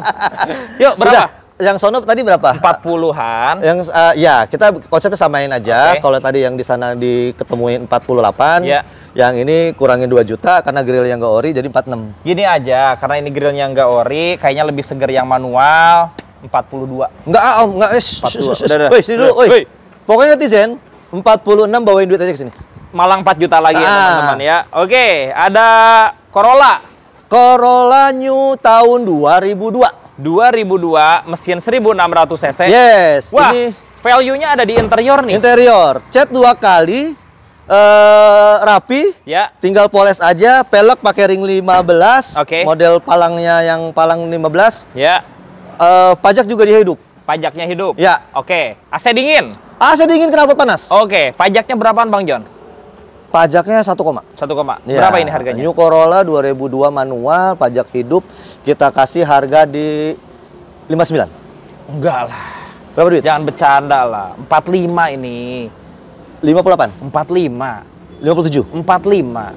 Yuk, berapa? Udah, yang sono tadi berapa? 40-an. Yang eh, ya kita konsepnya samain aja. Oke. Kalau tadi yang di sana diketemuin 48, Iya. yang ini kurangin 2 juta karena grill yang nggak ori jadi 46. Gini aja, karena ini grillnya nggak ori, kayaknya lebih seger yang manual. 42. Enggak, ah, om, enggak. Eh, shh, 42. shh, shh, Udah, udah. Woi, sini dulu, woi. Pokoknya netizen 46 bawain duit aja ke sini. Malang 4 juta lagi ya Ah. teman-teman ya. Oke, ada Corolla Corolla New tahun 2002. 2002 mesin 1600 cc. Yes, Wah, ini value-nya ada di interior nih. interior. Cat dua kali eh rapi. ya. Tinggal poles aja, pelek pakai ring 15. Oke. Model palangnya yang palang 15. Ya, Eh, pajak juga dia hidup. pajaknya hidup. Ya. Oke, AC dingin. AC dingin kenapa panas? Oke, pajaknya berapaan Bang John? Pajaknya 1 koma. 1, koma. Ya, Berapa ini harganya? New Corolla 2002 manual, pajak hidup. Kita kasih harga di 59. Enggak lah. Berapa duit? Jangan bercanda lah. 45 ini. 58. 45. 57. 45.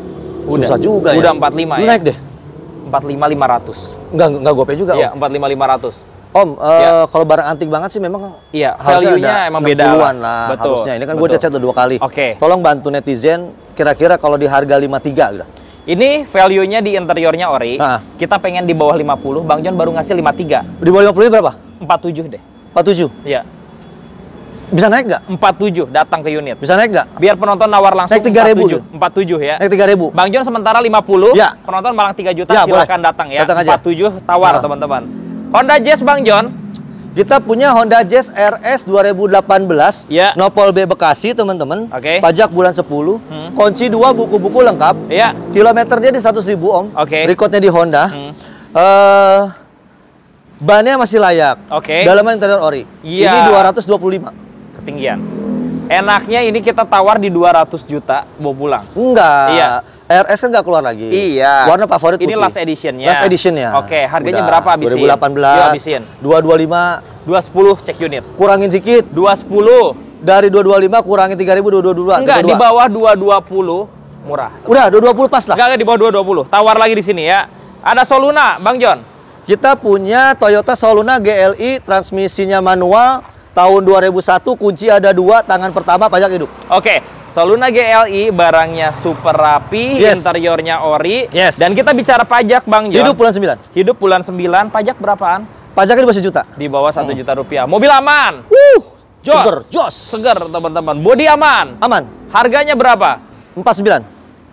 Udah. Susah juga ya. Udah 45 Lu ya. naik deh. 45 500. Enggak, enggak gope juga, Iya, Om. 45 500. Om, eh, Ya. kalau barang antik banget sih memang Iya, value-nya emang beda 60-an lah. lah Betul, harusnya. Ini kan gue udah chat udah dua kali. Oke. Tolong bantu netizen kira-kira kalau di harga 53 udah. Ini value-nya di interiornya ori. Ah. Kita pengen di bawah 50. Bang John baru ngasih 53. Di bawah 50 berapa? 47 deh. 47. Iya. Bisa naik nggak? 47 datang ke unit. Bisa naik nggak? Biar penonton nawar langsung Naik 3.000 47. 47 ya. Naik 3000. Bang John sementara 50, Ya. penonton malang 3 juta Ya, silakan boleh. datang ya. Datang aja. 47 tawar Nah. Honda Jazz Bang John. Kita punya Honda Jazz RS 2018, Ya. Nopol B Bekasi teman-teman. Oke. Pajak bulan 10, Hmm. kunci 2 buku-buku lengkap. Iya. Kilometer dia di 100 ribu om. Oke. Recordnya di Honda. Hmm. Eh, bannya masih layak. Oke. Dalaman interior ori. Iya. Ini 225. Ketinggian. Enaknya ini kita tawar di 200 juta bawa pulang. Enggak. Iya. RS kan nggak keluar lagi. Iya. Warna favorit Ini putih. last edition-nya. Last edition-nya. Oke, harganya Udah. berapa habisin? 2018. Yuk, habisin. 225 210 cek unit. kurangin dikit. 210. Dari 225 kurangin 3000 222. Enggak, di 32. bawah 220 murah. Udah 220 pas lah. Enggak, enggak di bawah 220. Tawar lagi di sini ya. Ada Soluna, Bang John. Kita punya Toyota Soluna GLI transmisinya manual tahun 2001 kunci ada dua tangan pertama pajak hidup. Oke, Soluna GLI barangnya super rapi, Yes. interiornya ori. Yes. Dan kita bicara pajak, Bang John. Hidup bulan 9. Hidup bulan 9, pajak berapaan? Pajaknya di bawah sejuta. Di bawah 1 juta rupiah. Mobil aman. Wuh, Jos. seger, jos. Seger, teman-teman. Bodi aman. Aman. Harganya berapa? 49.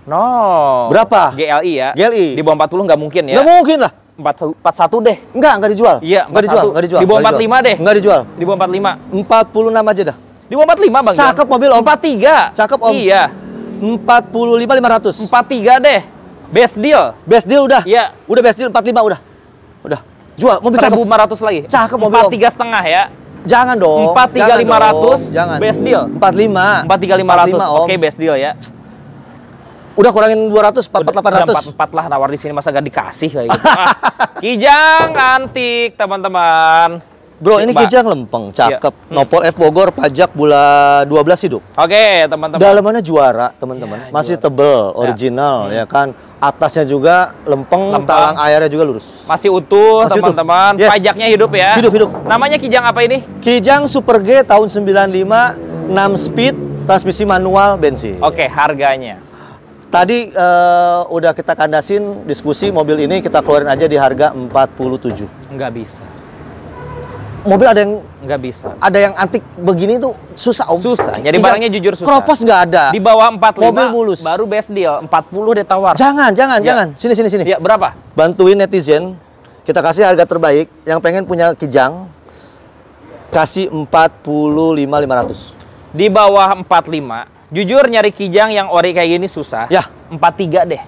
No. Berapa? GLI ya. GLI. Di bawah 40 nggak mungkin ya. Nggak mungkin lah. 41 deh. Enggak, enggak dijual. Iya, enggak dijual, 41. enggak dijual. Di bawah enggak 45 deh. Enggak dijual. Di bawah 45. 46 aja dah. Di bawah 45 Bang. Cakep mobil, Om. 43. Cakep, Om. Iya. 45 500. 43 deh. Best deal. Best deal udah. Iya. Udah best deal 45 udah. Udah. Jual mobil cakep. 1500 lagi. Cakep mobil, Om. 43 setengah ya. Jangan dong. 43 Jangan 500. dong. Jangan. Best deal. 45. 43 500. 45, Om. Oke, best deal ya. Udah kurangin 200, 44 Udah 800. 44 lah nawar di sini masa gak dikasih kayak gitu. Ah, Kijang antik, teman-teman. Bro, ini kijang lempeng, cakep. Iya. Nopol F Bogor pajak bulan 12 hidup. Oke, teman-teman. Dalamannya juara, teman-teman. Ya, Masih juara. tebel, original ya kan. Atasnya juga lempeng, Lempeng. talang airnya juga lurus. Masih utuh, teman-teman. Yes. Pajaknya hidup ya. Hidup, hidup. Namanya Kijang apa ini? Kijang Super G tahun 95, 6 speed, transmisi manual bensin. Oke, harganya. Tadi eh, udah kita kandasin diskusi mobil ini kita keluarin aja di harga 47. Nggak bisa. Mobil ada yang Nggak bisa. ada yang antik begini tuh susah om. Susah. Jadi barangnya jujur susah. Kropos nggak ada. Di bawah 45 Mobil mulus. baru best deal. 40 deh tawar. Jangan, jangan, Ya. jangan. Sini, sini, sini. Ya, berapa? Bantuin netizen. Kita kasih harga terbaik. Yang pengen punya Kijang, kasih 45.500. Di bawah 45. Jujur nyari Kijang yang ori kayak gini susah. Ya. 43 deh.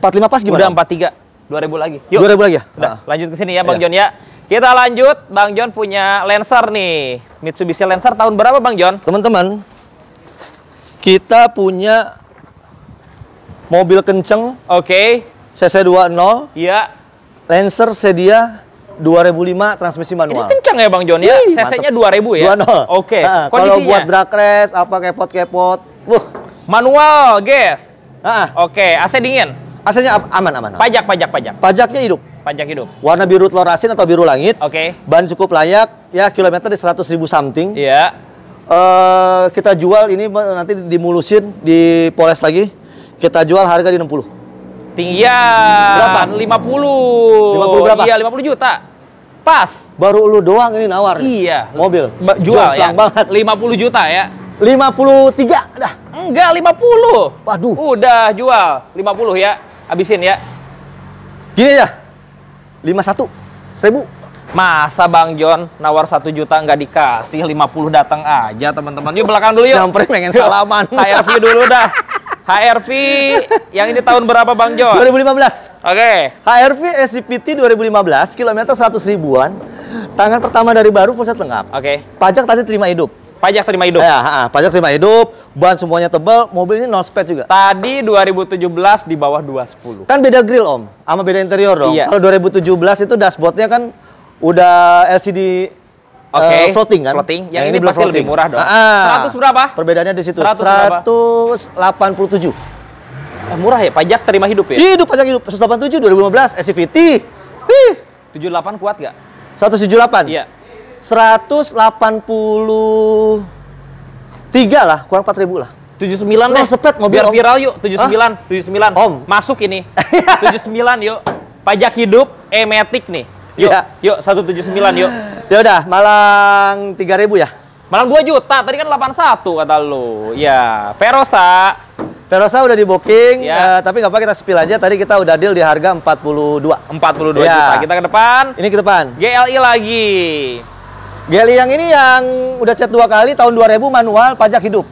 45 pas gimana? Udah Om? 43. 2000 lagi. Yuk. 2000 lagi ya? Udah, Ah. lanjut ke sini ya Bang Iya. Jon ya. Kita lanjut, Bang Jon punya Lancer nih. Mitsubishi Lancer tahun berapa Bang Jon? Teman-teman, kita punya mobil kenceng Oke. CC20 Iya. Lancer sedia 2005 transmisi Ini manual. kencang ya Bang Jon ya? CC-nya mantep. 2000 ya? 20. Oke. Ah, kalau Kondisinya? buat drag race apa kepot-kepot, wuh. Manual, guys. Ah, Oke, AC dingin. Am- aman aman. aman. Pajak, pajak, pajak. Pajaknya hidup. Pajak hidup. Warna biru telur asin atau biru langit. Oke. Ban cukup layak, ya kilometer di 100 ribu something. Iya. Eh, kita jual ini nanti dimulusin, dipoles lagi. Kita jual harga di 60. Tinggian. Berapa? 50. 50 berapa? Iya, 50 juta. Pas. Baru lu doang ini nawar. Iya. Mobil. Ba- jual ya. Jomplang banget. 50 juta ya. 53 dah. Enggak, 50. Waduh. Udah jual 50 ya. Habisin ya. Gini ya. 51 seribu. Masa Bang John nawar 1 juta nggak dikasih 50 datang aja teman-teman. Yuk belakang dulu yuk. Nyamperin pengen salaman. HRV dulu dah. HRV yang ini tahun berapa Bang John? 2015. Oke. HRV SCPT 2015, kilometer 100 ribuan. Tangan pertama dari baru full set lengkap. Oke. Pajak tadi terima hidup. Pajak terima hidup. Ya, ha, pajak terima hidup, ban semuanya tebal, mobil ini non spec juga. Tadi 2017 di bawah 210. Kan beda grill om, sama beda interior dong. Iya. Kalau 2017 itu dashboardnya kan udah LCD Oke. eh, floating kan? Floating. Yang ini pasti lebih murah dong. Ah, ah. 100 berapa? Perbedaannya di situ. 100 berapa? 187. Eh, murah ya pajak terima hidup ya? Hidup pajak hidup 187 2015 SCVT. Ih, 78 kuat gak? 178. Iya. 183 lah, kurang 4000 lah. 79 Lo deh. sepet mobil, Biar Om. viral yuk, 79, 79. Om. Masuk ini. 79 yuk. Pajak hidup E-Matic nih. Yuk, Iya. yuk 179 yuk. Ya udah, Malang 3000 ya. Malang 2 juta, tadi kan 81 kata lu. Ya, Verosa. Verosa udah di booking, Ya. eh, tapi nggak apa kita spill aja. Tadi kita udah deal di harga 42. 42 Ya. juta. Kita ke depan. Ini ke depan. GLI lagi. Geli yang ini yang udah chat dua kali tahun 2000 manual pajak hidup.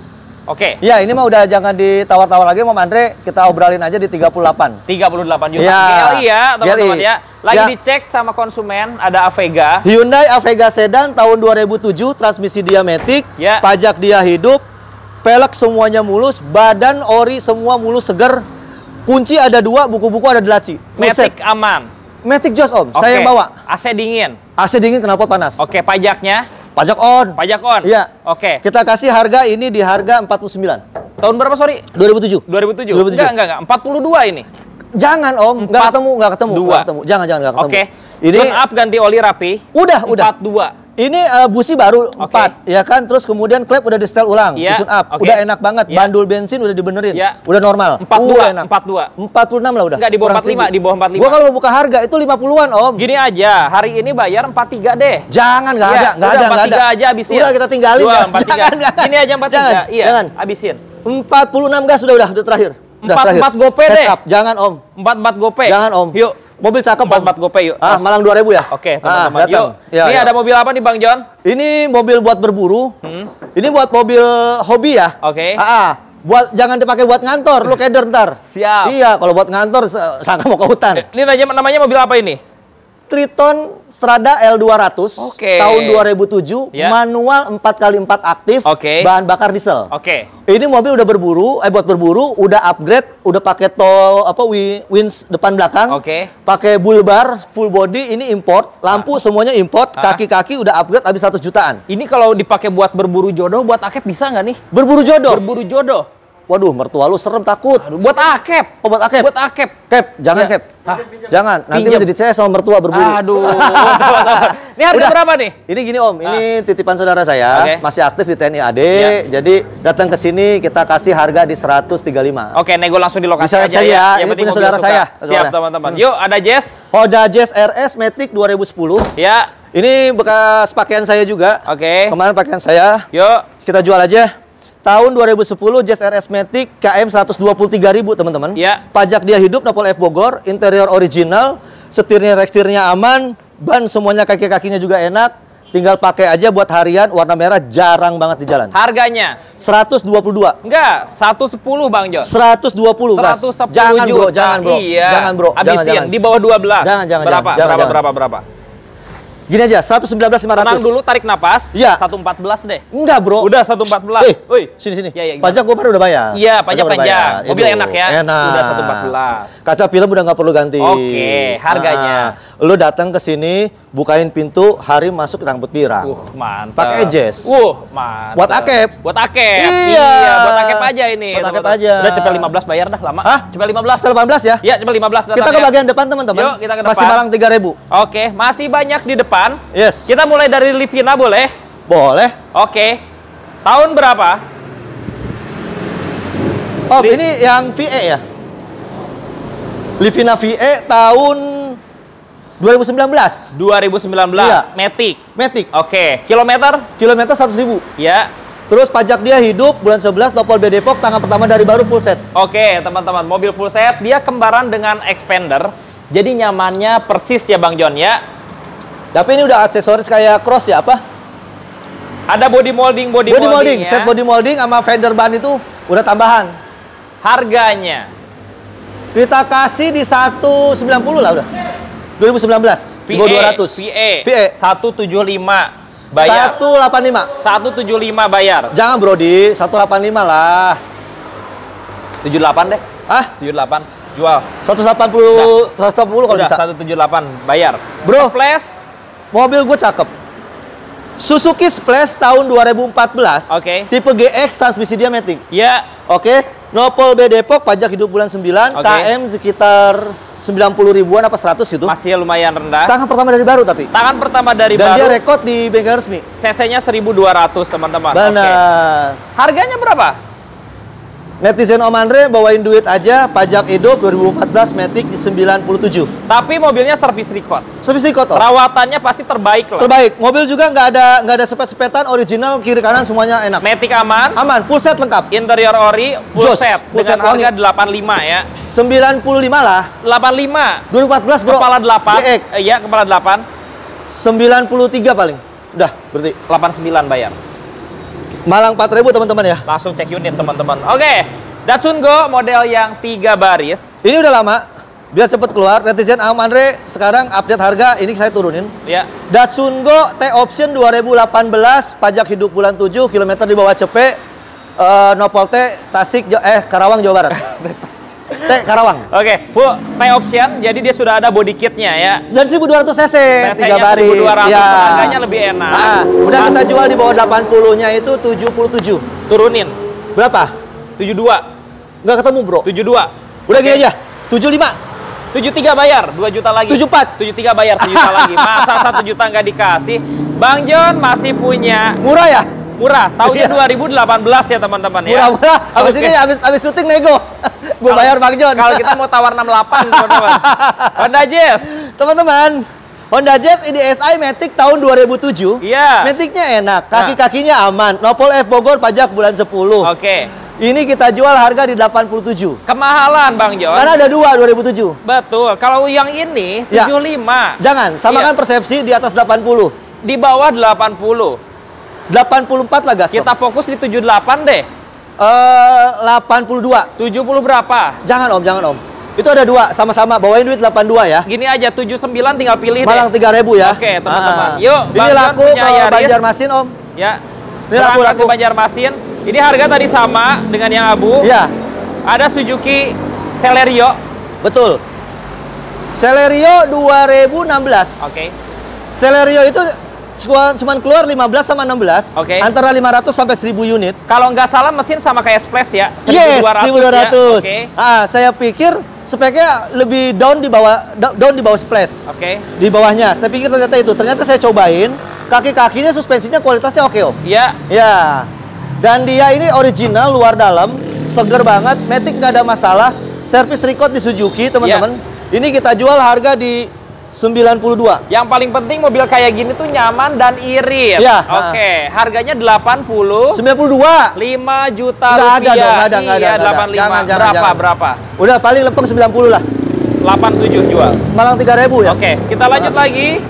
Oke. Ya, ini mah udah jangan ditawar-tawar lagi Om Andre, kita obralin aja di 38. 38 juta. Ya. GLI ya, teman-teman ya. Lagi Ya. dicek sama konsumen ada Avega. Hyundai Avega Sedan tahun 2007, transmisi dia matic, Ya. pajak dia hidup, pelek semuanya mulus, badan ori semua mulus seger, kunci ada dua, buku-buku ada di laci. Full set. Matic aman. Matic Jos Om, Oke. saya yang bawa. AC dingin. AC dingin kenapa panas? Oke, pajaknya Pajak on. pajak on. Iya. Oke. Kita kasih harga ini di harga 49. Tahun berapa sorry? 2007. 2007. 2007. Enggak, enggak, enggak. 42 ini. Jangan Om, nggak Empat- ketemu, nggak ketemu, dua. nggak ketemu. Jangan, jangan, nggak ketemu. Oke. Ini Tune up ganti oli rapi. udah, udah. 42. Ini eh, busi baru Oke. 4, ya kan? Terus kemudian klep udah di setel ulang, Iya, tune up. oke. Udah enak banget. Iya. Bandul bensin udah dibenerin. Iya. Udah normal. 42, Udah enak. 42. 46 lah udah. Enggak, di bawah Kurang 45, seribu. di bawah 45. Gua kalau mau buka harga itu 50-an, Om. Gini aja, hari ini bayar 43 deh. Jangan, nggak Iya, ada, nggak udah, ada, nggak ada. 43 aja habisin. Udah kita tinggalin Dua, ya. 43. Jangan. Gini aja 43. Jangan, iya, jangan. habisin. 46 gas udah udah, udah terakhir. Udah 44 terakhir. gope deh. up. Jangan, Om. 44 gope. Jangan, Om. Yuk. Mobil cakep, Om. 44 gope yuk. Ah. Malang 2000 ya? Oke, Ah, teman-teman. datang. yuk. Ya, ini ya. ada mobil apa nih Bang John? Ini mobil buat berburu. Hmm. Ini buat mobil hobi ya. Oke. Ah, ah. buat jangan dipakai buat ngantor, lu keder ntar. Siap. Iya, kalau buat ngantor sangka mau ke hutan. Ini namanya, namanya mobil apa ini? Triton Strada L200 Oke. tahun 2007, Ya. manual 4x4 aktif, Oke. bahan bakar diesel. Oke. Ini mobil udah berburu, eh buat berburu, udah upgrade, udah pakai tol apa wi- winds depan belakang. Oke. Pakai bull bar, full body, ini import, lampu semuanya import, Ah. kaki-kaki udah upgrade habis 100 jutaan. Ini kalau dipakai buat berburu jodoh, buat akep bisa nggak nih? Berburu jodoh. Berburu jodoh. Waduh, mertua lu serem takut. Aduh, buat akep. Oh, buat akep. Buat akep. Cap, jangan Ya. Hah? Jangan, nanti Pinjem. lu jadi CS sama mertua berburu. Aduh. ini harga Udah. berapa nih? Ini gini Om, ini titipan saudara saya, Oke. masih aktif di TNI AD. Iya. Jadi datang ke sini kita kasih harga di 135. Oke, nego langsung di lokasi Bisa aja saja, ya. ini penting punya saudara suka. saya, Siap teman-teman. Yuk, ada Jess. Honda Jazz RS Matic 2010. Ya. Ini bekas pakaian saya juga. Oke. Kemarin pakaian saya, Yuk. kita jual aja. Tahun 2010 Jazz RS Matic KM 123.000 teman-teman. Iya. Pajak dia hidup Napol F Bogor, interior original, setirnya rekstirnya aman, ban semuanya kaki-kakinya juga enak. tinggal pakai aja buat harian warna merah jarang banget di jalan. Harganya 122. enggak 110 Bang Jon. 120 gas. 110 Jangan bro, juta. jangan bro. Iya. Jangan bro, jangan Habisin jangan. di bawah 12. Jangan, jangan, Berapa? jangan, berapa, jangan. berapa, berapa? Gini aja, 119 500. Tenang dulu, tarik napas. Iya. 114 deh. Enggak, Bro. Udah 114. Eh, Woi. sini sini. Iya, gimana? pajak gua baru udah bayar. Iya, pajak panjang. Mobil Itu, enak ya? Enak. Udah 114. Kaca film udah nggak perlu ganti. Oke, harganya? Ah, lu datang ke sini, bukain pintu, hari masuk rambut pirang. Uh, mantap. Pakai jazz. Uh, mantap. Buat akep. Buat akep. Iya. buat akep aja ini. Buat akep aja. Udah cepet 15 bayar dah lama. Hah? Cepet 15. Setelah 18 ya? Iya, cepet 15 datang Kita ke ya. bagian depan teman-teman. Yuk, kita ke Masih depan. malang 3000. Oke, masih banyak di depan. Yes. Kita mulai dari Livina boleh? Boleh. Oke. Tahun berapa? Oh, Di- ini yang VE ya? Livina VE tahun 2019. 2019. Iya. Matic. Matic. Oke, kilometer? Kilometer 100 ribu. Ya. Terus pajak dia hidup bulan 11 Topol B Depok tanggal pertama dari baru full set. Oke, teman-teman, mobil full set dia kembaran dengan expander. Jadi nyamannya persis ya Bang John ya. Tapi ini udah aksesoris kayak cross ya apa? Ada body molding, body, Body, molding, ya. set body molding sama fender ban itu udah tambahan. Harganya Kita kasih di 190 lah udah. 2019. VE, Go 200. VE, VE 175 bayar. 185. 175 bayar. Jangan bro di 185 lah. 78 deh. Ah, 78 jual. 180 180 kalau Udah bisa. 178 bayar. Bro. Plus Mobil gue cakep. Suzuki Splash tahun 2014. Oke. Tipe GX transmisi dia matic. ya Oke, Nopol B Depok pajak hidup bulan 9, Oke. KM sekitar 90 ribuan apa 100 gitu. masih lumayan rendah. Tangan pertama dari baru tapi. Tangan pertama dari Dan dia baru. rekod di bengkel resmi. CC-nya 1200 teman-teman. Benar. Harganya berapa? Netizen Om Andre bawain duit aja, pajak hidup 2014 Matic di 97. Tapi mobilnya service record. Servis di kotor. Perawatannya pasti terbaik lah. Terbaik. Mobil juga nggak ada nggak ada sepet-sepetan, original kiri kanan semuanya enak. Matic aman, Aman, full set lengkap. interior ori, full Jos, set full dengan set wangi. harga 85 ya. 95 lah. 85. 2014 bro. Kepala 8. GX. Eh, iya, kepala 8. 93 paling. Udah, berarti. 89 bayar. Malang 4000 teman-teman ya. Langsung cek unit teman-teman. Oke, Datsun Go model yang tiga baris. Ini udah lama. Biar cepet keluar, netizen Am Andre sekarang update harga, ini saya turunin. Ya, Datsun Go T Option 2018, pajak hidup bulan 7, kilometer di bawah Cepe, eh, Nopol T, Tasik, eh Karawang, Jawa Barat. T, Karawang. oke, full T option. Jadi dia sudah ada body kitnya ya. Dan 1200 cc, tiga baris. 1200, ya. harganya lebih enak. Ah, udah kita jual di bawah 80-nya itu 77. Turunin. Berapa? 72. Nggak ketemu, Bro. 72. Udah gini aja. 75. 73 bayar, 2 juta lagi. 74. 73 bayar 1 juta lagi. Masa 1 juta nggak dikasih? Bang John masih punya Murah ya? Murah. Tahunnya Iya. 2018 ya teman-teman ya. Murah-murah. Abis Oke. ini abis abis syuting nego. Gue bayar Bang John. Kalau kita mau tawar 68 teman-teman. Honda Jazz. Teman-teman, Honda Jazz IDSI Matic tahun 2007. Iya. Maticnya enak, kaki-kakinya aman. Nopol F Bogor pajak bulan 10. Oke. Ini kita jual harga di 87. Kemahalan Bang John. Karena ada dua 2007. Betul. Kalau yang ini Ya. 75. Jangan, samakan Iya. persepsi di atas 80. Di bawah 80. 84 lah gas. Kita fokus di 78 deh. Eh 82. 70 berapa? Jangan Om, jangan Om. Itu ada dua, sama-sama bawain duit 82 ya. Gini aja 79 tinggal pilih Malang deh. 3000 ya. Oke, teman-teman. Ah. Yuk, Ini laku ke. Banjarmasin Om. Ya. Ini laku, laku. Banjarmasin. Ini harga tadi sama dengan yang abu. Iya, Ada Suzuki Celerio. betul. Celerio 2016. Oke. Celerio itu cuma cuman keluar 15 sama 16. Oke. Antara 500 sampai 1000 unit. Kalau nggak salah mesin sama kayak Splash ya. 1200 Yes, ya. 1200. Oke. Ah, saya pikir speknya lebih down di bawah down di bawah splash. Oke. Di bawahnya. Saya pikir ternyata itu. Ternyata saya cobain, kaki-kakinya suspensinya kualitasnya oke, Om. Ya. Ya. Dan dia ini original luar dalam, seger banget, Matic nggak ada masalah. Service record di Suzuki, teman-teman. Ya. Ini kita jual harga di 92. Yang paling penting mobil kayak gini tuh nyaman dan irit. Ya. Oke. Harganya 80. 92. 5 juta Nggak ada rupiah. dong, nggak ada, nggak ada, Iya, nggak ada. 85. Jangan, jangan, berapa? jangan. Berapa? Udah paling lempeng 90 lah. 87 jual. Malang 3000 ya. Oke, kita lanjut lagi.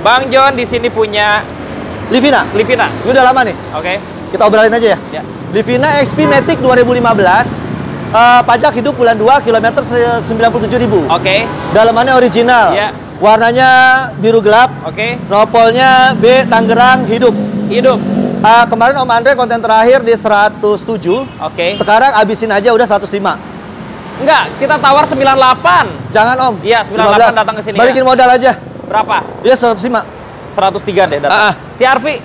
Bang John di sini punya Livina. Livina. Ini udah lama nih. Oke. Kita obrolin aja ya. Ya. Livina XP Matic 2015. eh, pajak hidup bulan 2 kilometer 97.000. Oke. Dalamannya original. Ya. Warnanya biru gelap. Oke. Nopolnya B Tangerang hidup. Hidup. Ah, kemarin Om Andre konten terakhir di 107. Oke. Sekarang abisin aja udah 105. Enggak, kita tawar 98. Jangan Om. Iya, 98 datang ke sini, Balikin ya. modal aja. Berapa? Iya 105. 103 deh datang. Ah. Si Arfi.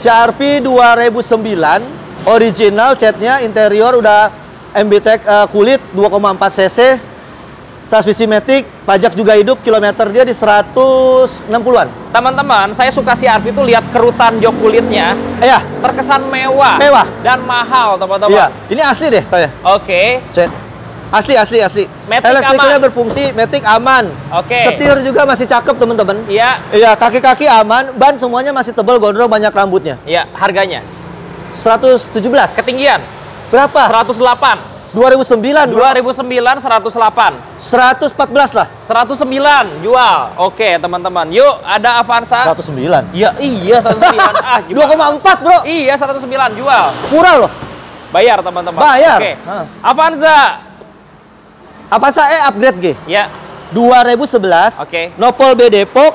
CRV 2009 original catnya interior udah MBTEC eh, kulit 2,4 cc transmisi matic pajak juga hidup kilometer dia di 160-an Teman-teman, saya suka si Arfi tuh lihat kerutan jok kulitnya eh ya terkesan mewah. Mewah. Dan mahal, teman-teman. iya ini asli deh kayak Oke. Cet. asli asli asli Matic elektriknya aman. berfungsi matic aman Oke. setir juga masih cakep teman-teman Iya, iya kaki-kaki aman ban semuanya masih tebal gondrong banyak rambutnya iya, harganya. 117 Ketinggian berapa 108. 2009 bro 2009 108. 114 lah 109 jual. Oke, teman-teman. Yuk, ada Avanza. 109 Iya, iya 109. ah, gimana? 2,4 bro Iya, 109 jual. murah loh Bayar, teman-teman. Bayar. Oke. Hah. Avanza. apa saya upgrade G Ya. 2011 Oke. Nopol B Depok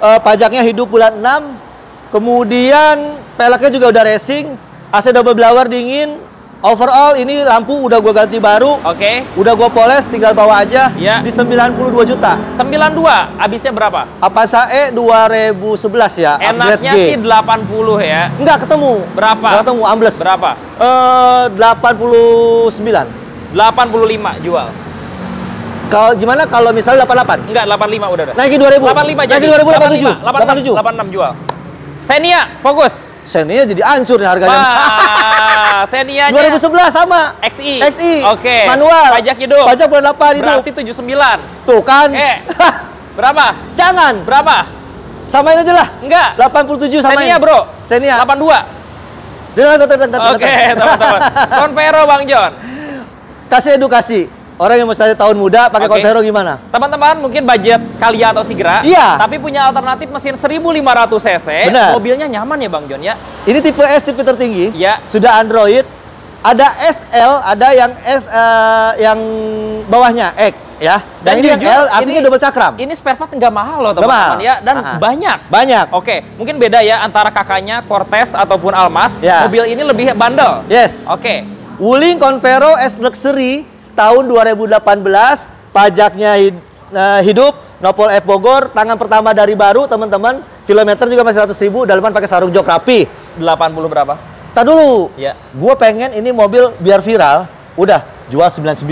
eh, pajaknya hidup bulan 6 kemudian peleknya juga udah racing AC double blower dingin overall ini lampu udah gua ganti baru Oke. udah gua poles tinggal bawa aja Iya. di 92 juta 92. Habisnya berapa? apa saya 2011 ya upgrade Enaknya G sih 80 ya. enggak ketemu Berapa? Nggak ketemu ambles Berapa? eh 89 85 jual. kalau gimana kalau misalnya 88 Enggak, 85 udah dah. naikin 2000 85 jadi. naikin 2000 87 86, 86 jual. Xenia, fokus. Senia jadi hancur nih harganya Wah, Xenia 2011 sama XI. XI Oke. manual Pajak hidup. pajak bulan 8 hidup Berarti 79. tuh kan Eh. Berapa? jangan Berapa? samain aja lah Enggak. 87 samain Xenia, Bro. Xenia 82. Dengar, dengar, dengar, dengar, Oke, teman-teman. Convero Bang John. kasih edukasi orang yang masih tahun muda pakai Oke. Convero gimana Teman-teman mungkin budget Kalia atau Sigra, Iya. tapi punya alternatif mesin 1500 cc, Benar. mobilnya nyaman ya Bang John ya. ini tipe S tipe tertinggi Iya. sudah Android ada SL ada yang S eh, yang bawahnya X ya dan, ini yang L artinya ini- double cakram Ini spare part nggak mahal loh teman-teman ya, dan Ah. banyak. banyak Oke, mungkin beda ya antara kakaknya Cortez ataupun Almas. Ya. Mobil ini lebih bandel. yes Oke, Wuling Convero S Luxury tahun 2018, pajaknya eh, hidup, Nopol F Bogor, tangan pertama dari baru teman-teman, kilometer juga masih 100 ribu, dalaman pakai sarung jok rapi. 80 berapa? Tak dulu, Ya. gue pengen ini mobil biar viral, udah jual 99.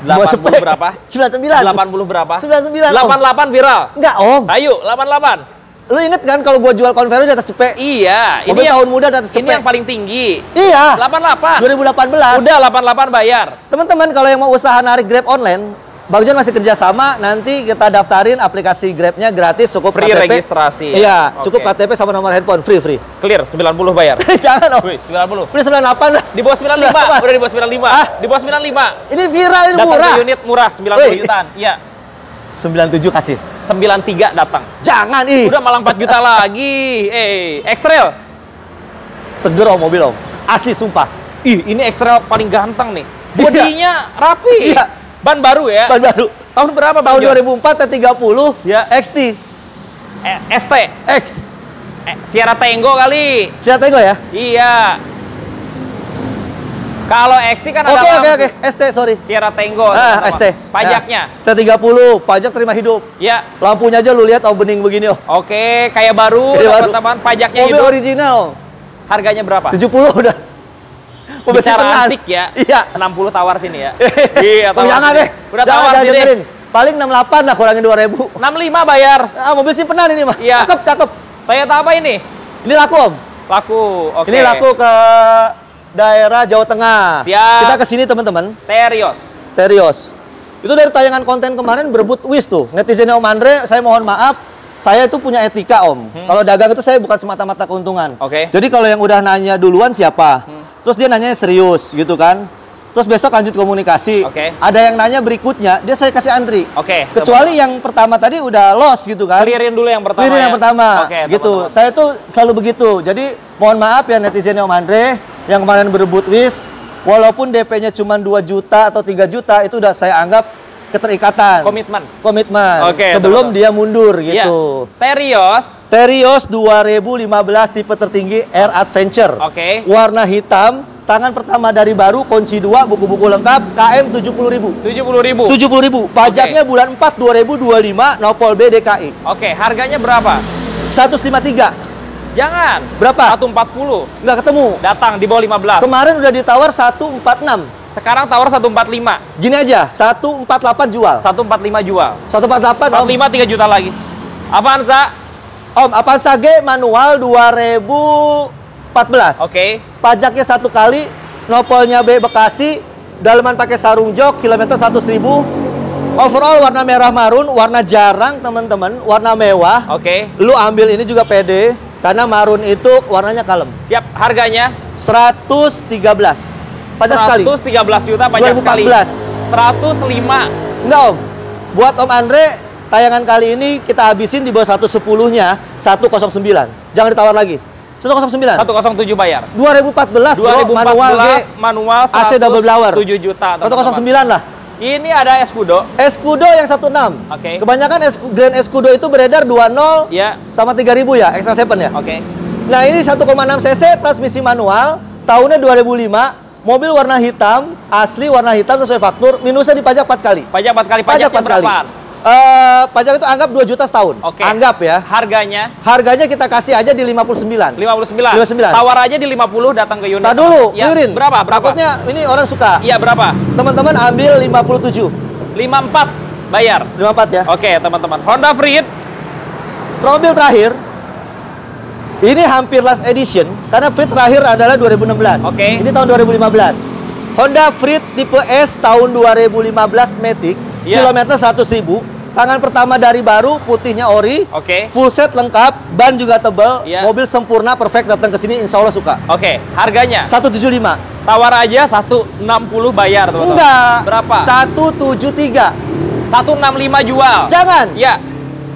Gua 80 cepet. berapa? 99. 80 berapa? 99, Om. 88 viral. Enggak om, Ayo, 88. Lu inget kan kalau gue jual Convero di atas cepet? Iya, ini Mobil yang, tahun muda di atas ini cepet. yang paling tinggi. Iya, 88. 2018. Udah 88 bayar. Teman-teman kalau yang mau usaha narik Grab online, Bang John masih kerja sama, nanti kita daftarin aplikasi Grabnya gratis, cukup Free KTP. registrasi. Iya, Oke. cukup KTP sama nomor handphone, free free. Clear 90 bayar. Jangan om, Wih, 90. udah 98 lah. Di bawah 95, 98. udah di bawah 95. Ah. Di bawah 95. Ini viral, ini Datang murah. unit murah 90 Wih. jutaan. Iya. 97 kasih. 93 datang. Jangan ih. Udah malah 4 juta lagi. Eh, X-Trail. Seger om mobil om. Asli sumpah. Ih, ini X-Trail paling ganteng nih. Iya. Bodinya rapi. Iya. Ban baru ya. Ban baru. Tahun berapa Bang Tahun John? 2004 T30 Ya. XT Eh, ST. X. Eh, Sierra Tango kali. Siapa tengok ya? Iya. Kalau XT kan ada Oke oke oke. ST sorry. Sierra Tango. Ah. ST. Pajaknya. Nah, T30, pajak terima hidup. Ya. Lampunya aja lu lihat om bening begini om. Oke, kayak baru Kayak baru. teman-teman. Pajaknya Mobil hidup. original. Harganya berapa? 70 udah. Mobil Bicara simpenan. antik ya. Iya. 60 tawar sini ya. iya, Oh, tawar jangan deh. Udah Jangan, tawar jangan sini. dengerin. Paling 68 lah kurangin 2000. 65 bayar. Ah, mobil simpenan ini mah. Iya. Cakep, cakep. Toyota apa ini? Ini laku om. Laku. Oke. Ini laku ke daerah Jawa Tengah. Siap. Kita ke sini teman-teman. Terios. Terios. Itu dari tayangan konten kemarin berebut wis tuh. Netizennya Om Andre, saya mohon maaf. Saya itu punya etika Om. Kalau dagang itu saya bukan semata-mata keuntungan. Hmm. Oke. Hmm. Jadi kalau yang udah nanya duluan siapa? Terus dia nanya serius gitu kan. terus besok lanjut komunikasi. Oke. Ada yang nanya berikutnya, dia saya kasih antri. Oke. Kecuali yang pertama tadi udah lost gitu kan. Clearin dulu yang pertama. Clearin yang ya. pertama. Oke, gitu. teman-teman. Saya tuh selalu begitu. Jadi mohon maaf ya netizennya Om Andre yang kemarin berebut wis, walaupun DP-nya cuma 2 juta atau 3 juta itu udah saya anggap keterikatan. Komitmen. Komitmen. Oke, Sebelum teman-teman. dia mundur Iya. gitu. Terios. Terios 2015 tipe tertinggi Air Adventure. Oke. Warna hitam, tangan pertama dari baru, kunci 2, buku-buku lengkap, KM 70.000. 70.000. 70.000. Pajaknya Oke. bulan 4 2025, Nopol B DKI. Oke, harganya berapa? 153. Jangan. Berapa? 140. Nggak ketemu. Datang di bawah 15. Kemarin udah ditawar 146. Sekarang tawar 145. Gini aja, 148 jual. 145 jual. 148 Om. 45 3 juta lagi. Apaan, Sa? Om, Avanza G manual 2014. Oke. Pajaknya satu kali, nopolnya B Bekasi, daleman pakai sarung jok, kilometer 100 ribu. Overall warna merah marun, warna jarang teman-teman, warna mewah. Oke. Lu ambil ini juga pede, karena marun itu warnanya kalem. Siap. Harganya 113. Pajak sekali. 113 juta pajak sekali. 2014. 105. Enggak om, buat Om Andre, tayangan kali ini kita habisin di bawah 110-nya 109. Jangan ditawar lagi. 109. 107 bayar. 2014 bro, 2014 manual G. manual AC double blower. 7 juta. teman-teman. 109 lah. Ini ada Escudo. Escudo yang 16. Oke. Kebanyakan es Grand Escudo itu beredar 20 Ya. sama 3000 ya, XL7 ya. Oke. Nah, ini 1,6 cc transmisi manual, tahunnya 2005, mobil warna hitam, asli warna hitam sesuai faktur, minusnya dipajak 4 kali. Pajak 4 kali. Pajak Pajaknya 4 kali. berapaan? Eh, pajak itu anggap 2 juta setahun. Oke. Anggap ya. Harganya Harganya kita kasih aja di 59. 59. 59. Tawar aja di 50 datang ke unit. Tak dulu, Ya, clearin. Berapa? Berapa? Takutnya ini orang suka. Iya, berapa? Teman-teman ambil 57. 54 bayar. 54 ya. Oke, teman-teman. Honda Freed Mobil terakhir ini hampir last edition karena Freed terakhir adalah 2016. Oke. Ini tahun 2015. Honda Freed tipe S tahun 2015 Matic, Iya. kilometer 100.000. Tangan pertama dari baru, putihnya ori. Oke. Full set lengkap, ban juga tebal, Iya. mobil sempurna, perfect datang ke sini insya Allah suka. Oke, harganya 175. tawar aja 160 bayar, teman-teman. Enggak. Berapa? 173. 165 jual. Jangan. Ya,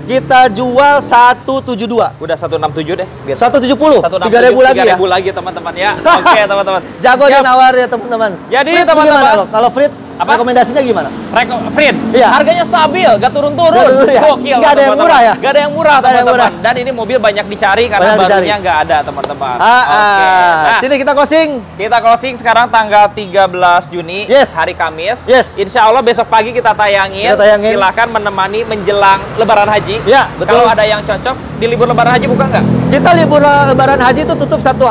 Kita jual 172. udah 167 deh. Biar 170. 167, 3000 lagi ya. 3000 lagi, teman-teman ya. Oke, teman-teman. Jago dia nawar ya teman-teman. Jadi, teman-teman. Kalau Frit Apa? rekomendasinya gimana? Reko Freed, Iya. harganya stabil, gak turun-turun. Nggak turun ya? Gokil, Nggak ada yang murah ya? Gak ada yang murah, teman-teman. Dan ini mobil banyak dicari karena Banyak dicari. barunya nggak ada, teman-teman. Ah, Oke. ah. Nah, Sini kita closing. kita closing sekarang tanggal 13 Juni, Yes. hari Kamis. Yes. Insya Allah besok pagi kita tayangin. Kita tayangin. Silakan menemani menjelang Lebaran Haji. Ya, betul. Kalau ada yang cocok, di libur Lebaran Haji buka nggak? Kita libur lebaran haji itu tutup satu